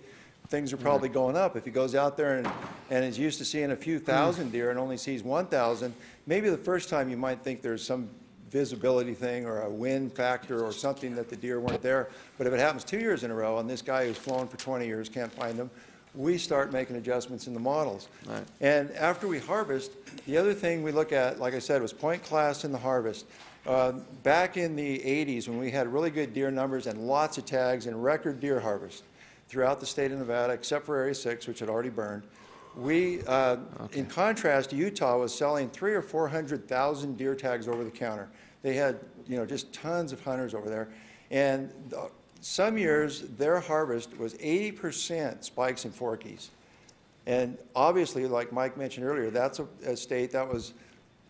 things are probably going up. If he goes out there and, and is used to seeing a few thousand deer and only sees 1,000, maybe the first time you might think there's some visibility thing or a wind factor or something that the deer weren't there. But if it happens two years in a row and this guy who's flown for 20 years can't find them, we start making adjustments in the models.
Right.
And after we harvest, the other thing we look at, like I said, was point class in the harvest. Uh, Back in the 80s, when we had really good deer numbers and lots of tags and record deer harvest throughout the state of Nevada, except for Area 6, which had already burned, we, uh, in contrast, Utah was selling three or 400,000 deer tags over the counter. They had, you know, just tons of hunters over there. And the- some years, their harvest was 80% spikes and forkies. And obviously, like Mike mentioned earlier, that's a, a state that was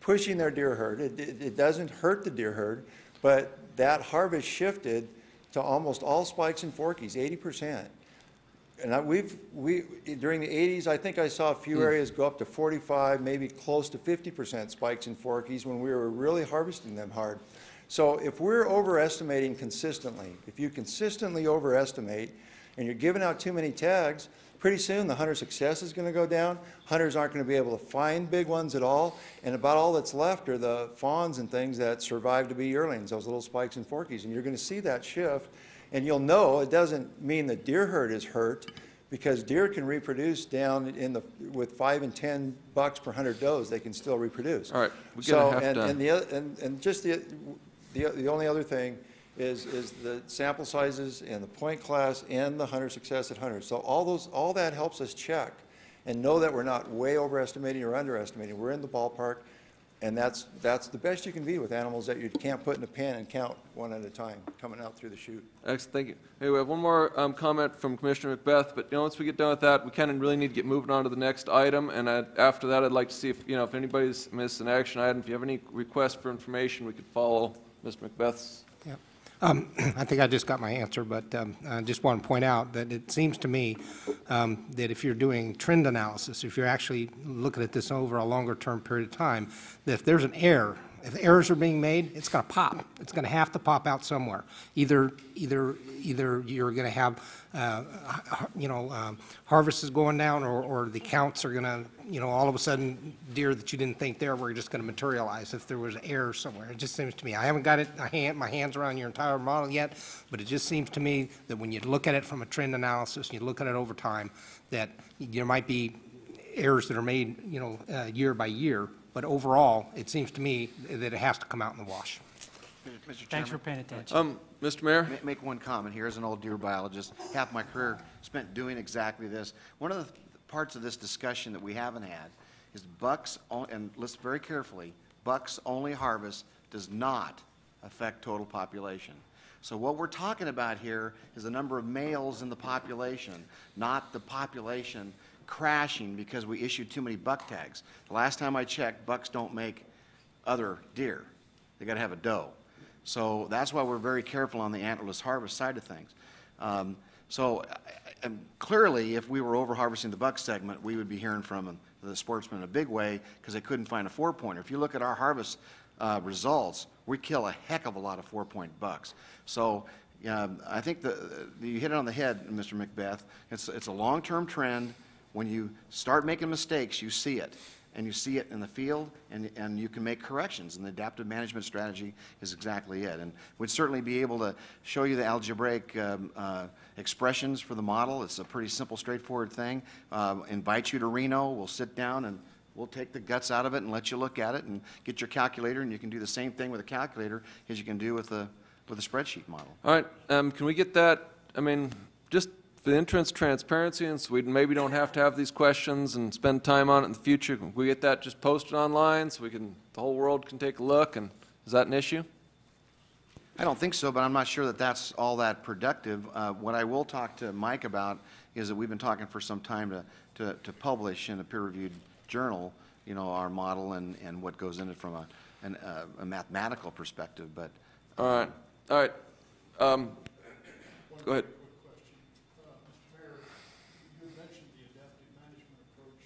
pushing their deer herd. It, it, it doesn't hurt the deer herd, but that harvest shifted to almost all spikes and forkies, 80%. And I, we've, we, during the 80s, I think I saw a few hmm. areas go up to 45, maybe close to 50% spikes and forkies when we were really harvesting them hard. So if we're overestimating consistently, if you consistently overestimate and you're giving out too many tags, pretty soon the hunter success is going to go down. Hunters aren't going to be able to find big ones at all. And about all that's left are the fawns and things that survive to be yearlings, those little spikes and forkies. And you're going to see that shift. And you'll know it doesn't mean the deer herd is hurt because deer can reproduce down in the, with five and 10 bucks per hundred does, they can still reproduce.
All right, we're
So, and, and the, and, and just the, the, the only other thing is, is the sample sizes and the point class and the hunter success at hunters. So all those, all that helps us check and know that we're not way overestimating or underestimating. We're in the ballpark. And that's, that's the best you can be with animals that you can't put in a pen and count one at a time coming out through the chute.
Excellent, thank you. Hey, we have one more um, comment from Commissioner McBeth, but, you know, once we get done with that, we kind of really need to get moving on to the next item, and I'd- after that, I'd like to see if, you know, if anybody's missed an action item, if you have any requests for information, we could follow Mr. McBeth's.
Yep. Um, I think I just got my answer, but um, I just want to point out that it seems to me um, that if you're doing trend analysis, if you're actually looking at this over a longer-term period of time, that if there's an error, if errors are being made, it's going to pop. It's going to have to pop out somewhere. Either, either, either you're going to have, uh, you know, um, harvest is going down, or, or the counts are going to, you know, all of a sudden, deer that you didn't think there were just going to materialize if there was error somewhere. It just seems to me, I haven't got it, hand, my hands around your entire model yet, but it just seems to me that when you look at it from a trend analysis, and you look at it over time, that there might be errors that are made, you know, uh, year by year, but overall, it seems to me that it has to come out in the wash.
Mr.
Thanks for
Chairman,
paying attention.
Um, Mr. Mayer?
ma- make one comment here as an old deer biologist. Half my career spent doing exactly this. One of the parts of this discussion that we haven't had is bucks, on- and listen very carefully, bucks only harvest does not affect total population. So what we're talking about here is the number of males in the population, not the population crashing because we issued too many buck tags. The last time I checked, bucks don't make other deer. They got to have a doe. So that's why we're very careful on the antlerless harvest side of things. Um, So clearly, if we were over harvesting the buck segment, we would be hearing from the sportsmen in a big way because they couldn't find a four-pointer. If you look at our harvest uh, results, we kill a heck of a lot of four-point bucks. So um, I think the, the- you hit it on the head, Mr. McBeth. It's, it's a long-term trend. When you start making mistakes, you see it and you see it in the field, and, and you can make corrections, and the adaptive management strategy is exactly it. And we'd certainly be able to show you the algebraic um, uh, expressions for the model. It's a pretty simple, straightforward thing. Uh, Invite you to Reno, we'll sit down and we'll take the guts out of it and let you look at it and get your calculator, and you can do the same thing with a calculator as you can do with a, with a spreadsheet model.
All right, um, can we get that, I mean, just entrance transparency, and so we maybe don't have to have these questions and spend time on it in the future, can we get that just posted online so we can, the whole world can take a look, and is that an issue?
I don't think so, but I'm not sure that that's all that productive. Uh, What I will talk to Mike about is that we've been talking for some time to, to, to publish in a peer-reviewed journal, you know, our model and, and what goes in it from a, an, uh, a mathematical perspective, but
All right, all right, um, go ahead.
Mr. Mayer, you had mentioned the adaptive management approach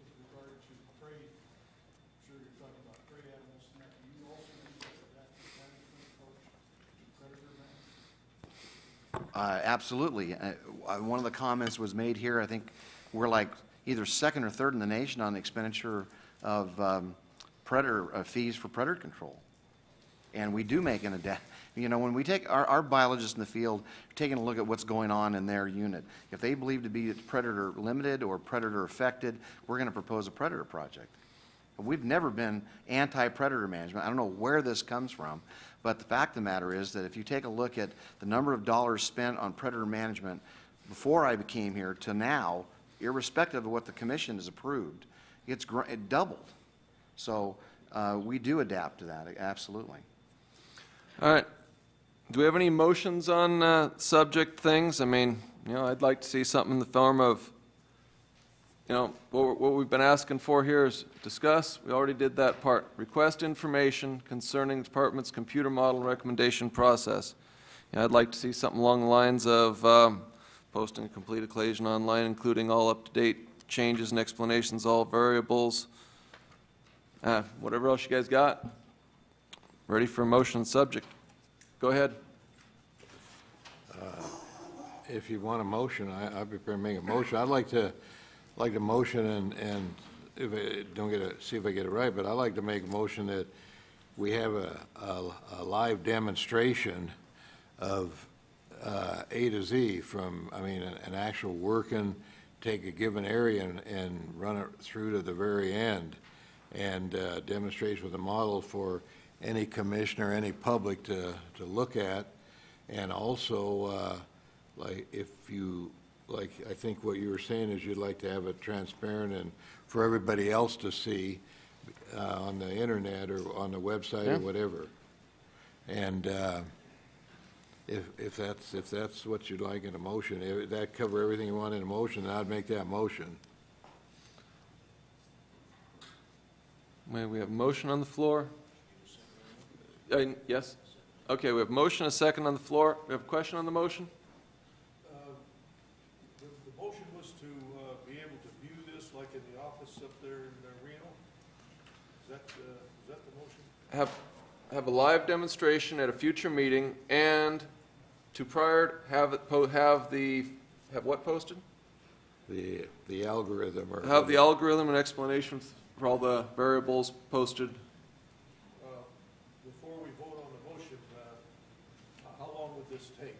with regard to prey. I'm sure you're talking about prey animals and that. Do you also use that adaptive management approach to predator management?
Uh, Absolutely. Uh, uh, One of the comments was made here, I think we're like either second or third in the nation on the expenditure of um, predator, uh, fees for predator control. And we do make an adapt, you know, when we take, our, our biologists in the field, taking a look at what's going on in their unit. If they believe to be predator limited or predator affected, we're going to propose a predator project. We've never been anti-predator management. I don't know where this comes from, but the fact of the matter is that if you take a look at the number of dollars spent on predator management before I became here to now, irrespective of what the commission has approved, it's, it doubled. So uh, we do adapt to that, absolutely.
All right. Do we have any motions on uh, subject things? I mean, you know, I'd like to see something in the form of, you know, what what we've been asking for here is discuss, we already did that part. Request information concerning the department's computer model recommendation process. You know, I'd like to see something along the lines of um, posting a complete equation online, including all up-to-date changes and explanations, all variables, Uh, whatever else you guys got. Ready for a motion on subject? Go ahead.
If you want a motion, I, I'd be prepared to make a motion. I'd like to, like the motion and, and if I, don't get it, see if I get it right, but I'd like to make a motion that we have a, a, a live demonstration of, uh, A to Z from, I mean, an, an actual working, take a given area and, and run it through to the very end. And, uh, demonstration with a model for any commissioner, any public to, to look at. And also, uh, like, if you, like, I think what you were saying is you'd like to have it transparent and for everybody else to see, uh, on the internet or on the website
Yeah.
or whatever. And uh, if, if that's, if that's what you'd like in a motion, if that cover everything you want in a motion, then I'd make that motion.
May we have motion on the floor? Uh, Yes? Okay, we have motion, a second on the floor. We have a question on the motion?
The, the motion was to, uh, be able to view this like in the office up there in uh, Reno? Is that, uh, is that the motion?
Have, have a live demonstration at a future meeting and to prior, have it, po- have the, have what posted?
The, the algorithm or.
Have the algorithm and explanation for all the variables posted.
Uh, before we vote on the motion, uh, how long would this take?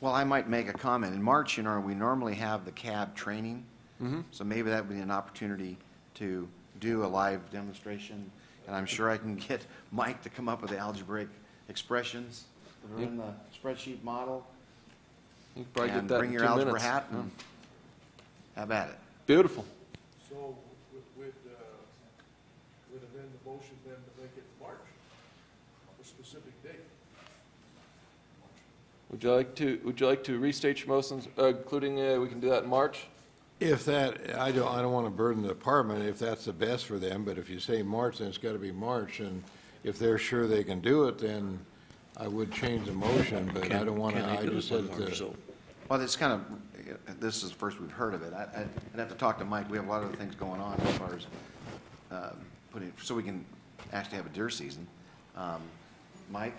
Well, I might make a comment. In March, you know, we normally have the cab training. So maybe that would be an opportunity to do a live demonstration. And I'm sure I can get Mike to come up with the algebraic expressions that are in the spreadsheet model.
You can probably get
And
that
bring
in
your
two
algebra
minutes.
hat
Yeah.
and have at it.
Beautiful.
So w- would, uh, would amend the motion then to make it March, a specific date?
Would you like to, would you like to restate your motions, uh, including, uh, we can do that in March?
If that, I don't, I don't want to burden the department if that's the best for them, but if you say March, then it's got to be March. And if they're sure they can do it, then I would change the motion, but I don't want to, I just said the.
Well, it's kind of, this is the first we've heard of it. I- I- I'd have to talk to Mike. We have a lot of other things going on as far as um, putting, so we can actually have a deer season. Um, Mike?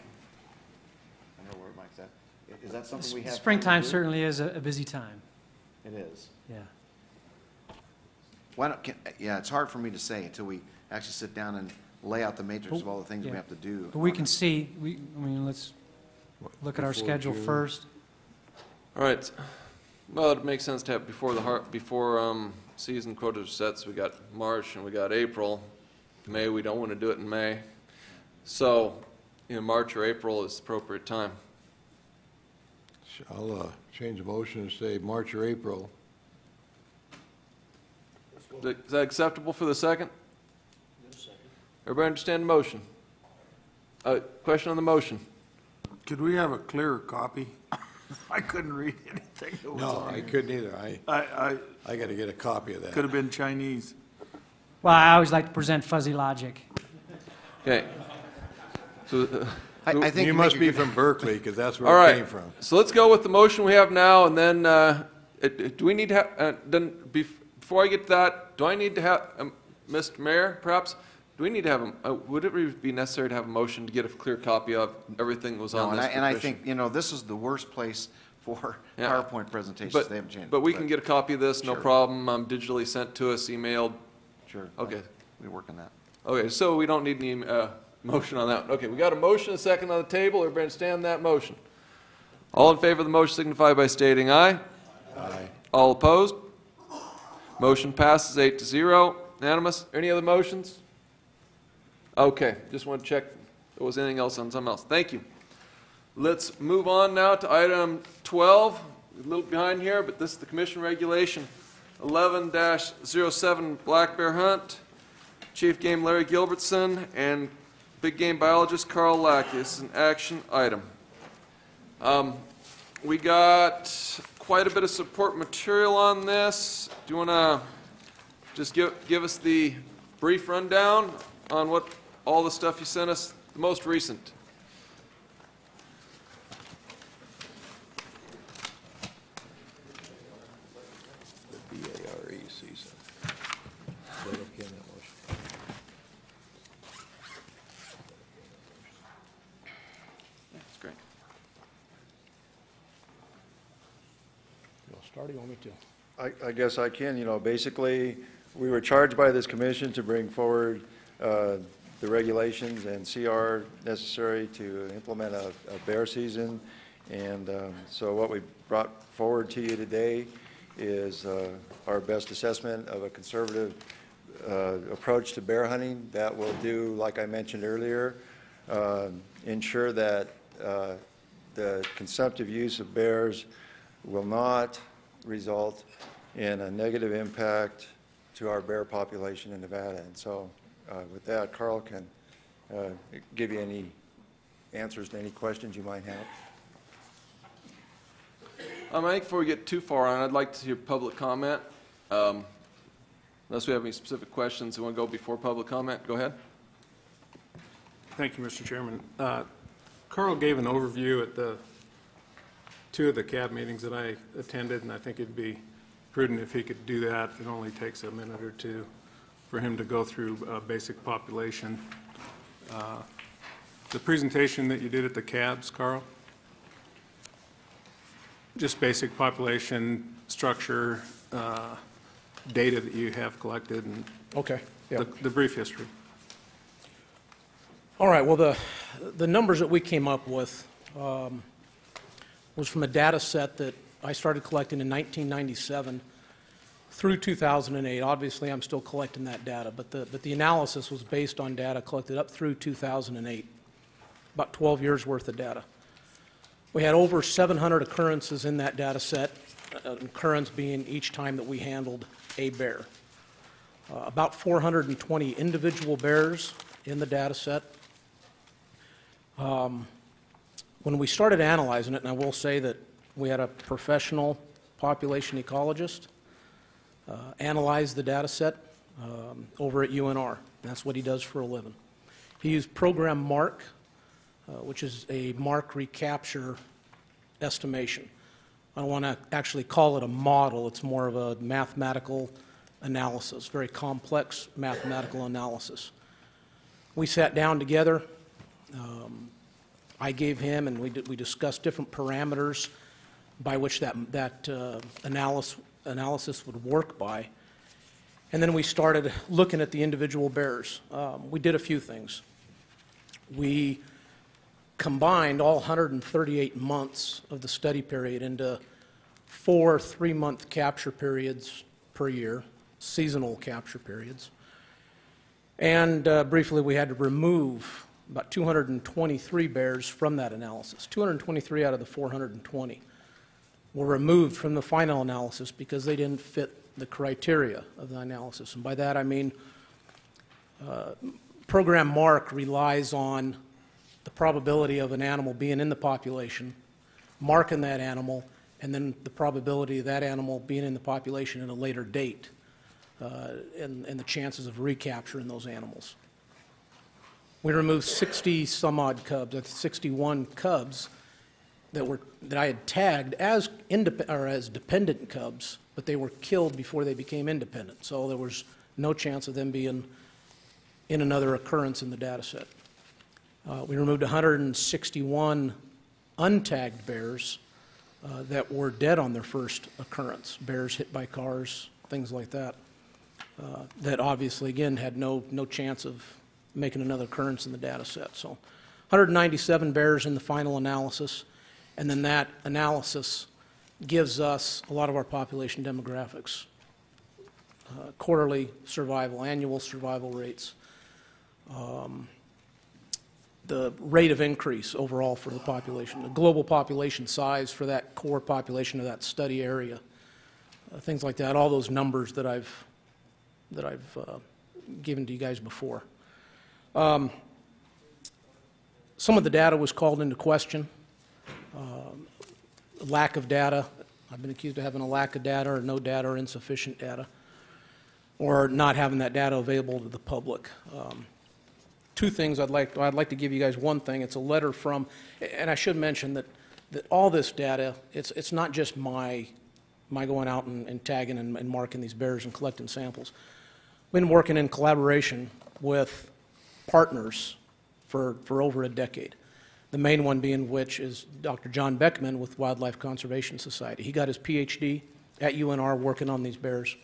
I don't know where Mike's at. Is that something we have? time to
Springtime
do?
certainly is a a busy time,
It is.
yeah.
Why don't, can- yeah, it's hard for me to say until we actually sit down and lay out the matrix of all the things we
Yeah.
have to do.
But we can
it.
see, we, I mean, let's look at our
Before
schedule
June?
first.
All right. Well, it makes sense to have before the har, before, um, season quotas sets, we got March and we got April. May, we don't want to do it in May. So, you know, March or April is the appropriate time.
I'll uh, change the motion and say March or April.
Is that acceptable for the second? Everybody understand the motion? Uh, question on the motion?
Could we have a clearer copy? I couldn't read anything that was
No,
on
I
here.
couldn't either. I,
I, I,
I got to get a copy of that.
could
that.
have been Chinese.
Well, I always like to present fuzzy logic.
Okay. So, uh,
I, I think.
You
make
must
a
be
good-
from Berkeley, because that's
all
where it
right.
came from.
So let's go with the motion we have now, and then, uh, it- it- do we need to have, uh, then, bef- before I get to that, do I need to have, um, Mr. Mayer, perhaps, do we need to have, a- uh, would it be necessary to have a motion to get a clear copy of everything that was
No,
on
and
this
I, and I
petition?
think, you know, this is the worst place for
Yeah.
PowerPoint presentations.
But,
They haven't changed.
but we can get a copy of this, no
Sure.
problem, um, digitally sent to us, emailed.
Sure.
Okay.
We work on that.
Okay, so we don't need any, uh, motion on that. Okay, we got a motion, a second on the table, everybody understand that motion? All in favor of the motion signify by stating aye.
Aye.
All opposed? Motion passes eight to zero, unanimous. Any other motions? Okay, just want to check if there was anything else on something else. Thank you. Let's move on now to item 12, a little behind here, but this is the commission regulation, 11-07 black bear hunt. Chief Game Larry Gilbertson and Big Game Biologist Carl Lackey. This is an action item. Um, We got quite a bit of support material on this. Do you want to just give, give us the brief rundown on what, all the stuff you sent us, the most recent?
The B-A-R-E season. Is that okay in that motion?
That's great.
You'll start, or you want me to?
I, I guess I can, you know, basically, we were charged by this commission to bring forward uh, the regulations and CR necessary to implement a, a bear season. And um, so what we brought forward to you today is uh, our best assessment of a conservative uh, approach to bear hunting that will do, like I mentioned earlier, uh, ensure that uh, the consumptive use of bears will not result in a negative impact to our bear population in Nevada. And so uh, with that, Carl can uh, give you any answers to any questions you might have.
Um, I think before we get too far on, I'd like to hear public comment. Um, Unless we have any specific questions, we want to go before public comment, go ahead.
Thank you, Mr. Chairman. Uh, Carl gave an overview at the, two of the CAB meetings that I attended, and I think it'd be prudent if he could do that. It only takes a minute or two for him to go through uh, basic population. Uh, The presentation that you did at the CABs, Carl, just basic population, structure, uh, data that you have collected, and
Okay, yeah.
the the brief history.
All right, well, the, the numbers that we came up with um, was from a data set that I started collecting in 1997 through 2008. Obviously, I'm still collecting that data, but the, but the analysis was based on data collected up through 2008, about 12 years' worth of data. We had over 700 occurrences in that data set, uh, occurrence being each time that we handled a bear. Uh, About 420 individual bears in the data set. Um, When we started analyzing it, and I will say that we had a professional population ecologist uh, analyze the data set um, over at UNR. That's what he does for a living. He used Program Mark, uh, which is a mark recapture estimation. I don't want to actually call it a model, it's more of a mathematical analysis, very complex mathematical analysis. We sat down together. um, I gave him, and we di- we discussed different parameters by which that, that uh, analysis, analysis would work by. And then we started looking at the individual bears. Um, We did a few things. We combined all 138 months of the study period into four three-month capture periods per year, seasonal capture periods. And uh, briefly, we had to remove about 223 bears from that analysis. 223 out of the 420 were removed from the final analysis because they didn't fit the criteria of the analysis. And by that, I mean uh, Program Mark relies on the probability of an animal being in the population, marking that animal, and then the probability of that animal being in the population at a later date, uh, and and the chances of recapturing those animals. We removed 60-some-odd cubs, uh, 61 cubs that were, that I had tagged as indep, or as dependent cubs, but they were killed before they became independent. So there was no chance of them being in another occurrence in the data set. Uh, We removed 161 untagged bears uh, that were dead on their first occurrence, bears hit by cars, things like that, uh, that obviously, again, had no, no chance of making another occurrence in the data set. So 197 bears in the final analysis, and then that analysis gives us a lot of our population demographics, uh, quarterly survival, annual survival rates, um, the rate of increase overall for the population, the global population size for that core population of that study area, uh, things like that, all those numbers that I've, that I've uh, given to you guys before. Um, Some of the data was called into question. Um, Lack of data, I've been accused of having a lack of data or no data or insufficient data, or not having that data available to the public. Um, two things I'd like, I'd like to give you guys one thing. It's a letter from, and I should mention that, that all this data, it's, it's not just my, my going out and, and tagging and, and marking these bears and collecting samples. I've Been working in collaboration with partners for, for over a decade. The main one being which is Dr. Jon Beckmann with Wildlife Conservation Society. He got his PhD at UNR working on these bears,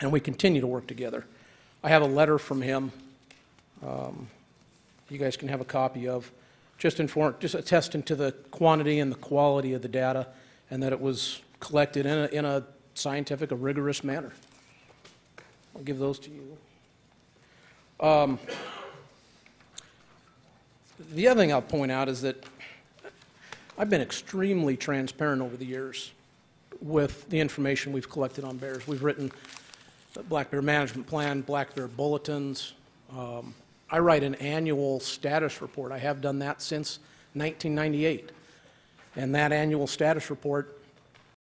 and we continue to work together. I have a letter from him um, you guys can have a copy of, just inform, just attesting to the quantity and the quality of the data, and that it was collected in a, in a scientific, a rigorous manner. I'll give those to you. Um, The other thing I'll point out is that I've been extremely transparent over the years with the information we've collected on bears. We've written Black Bear Management Plan, Black Bear Bulletins. Um, I write an annual status report. I have done that since 1998. And that annual status report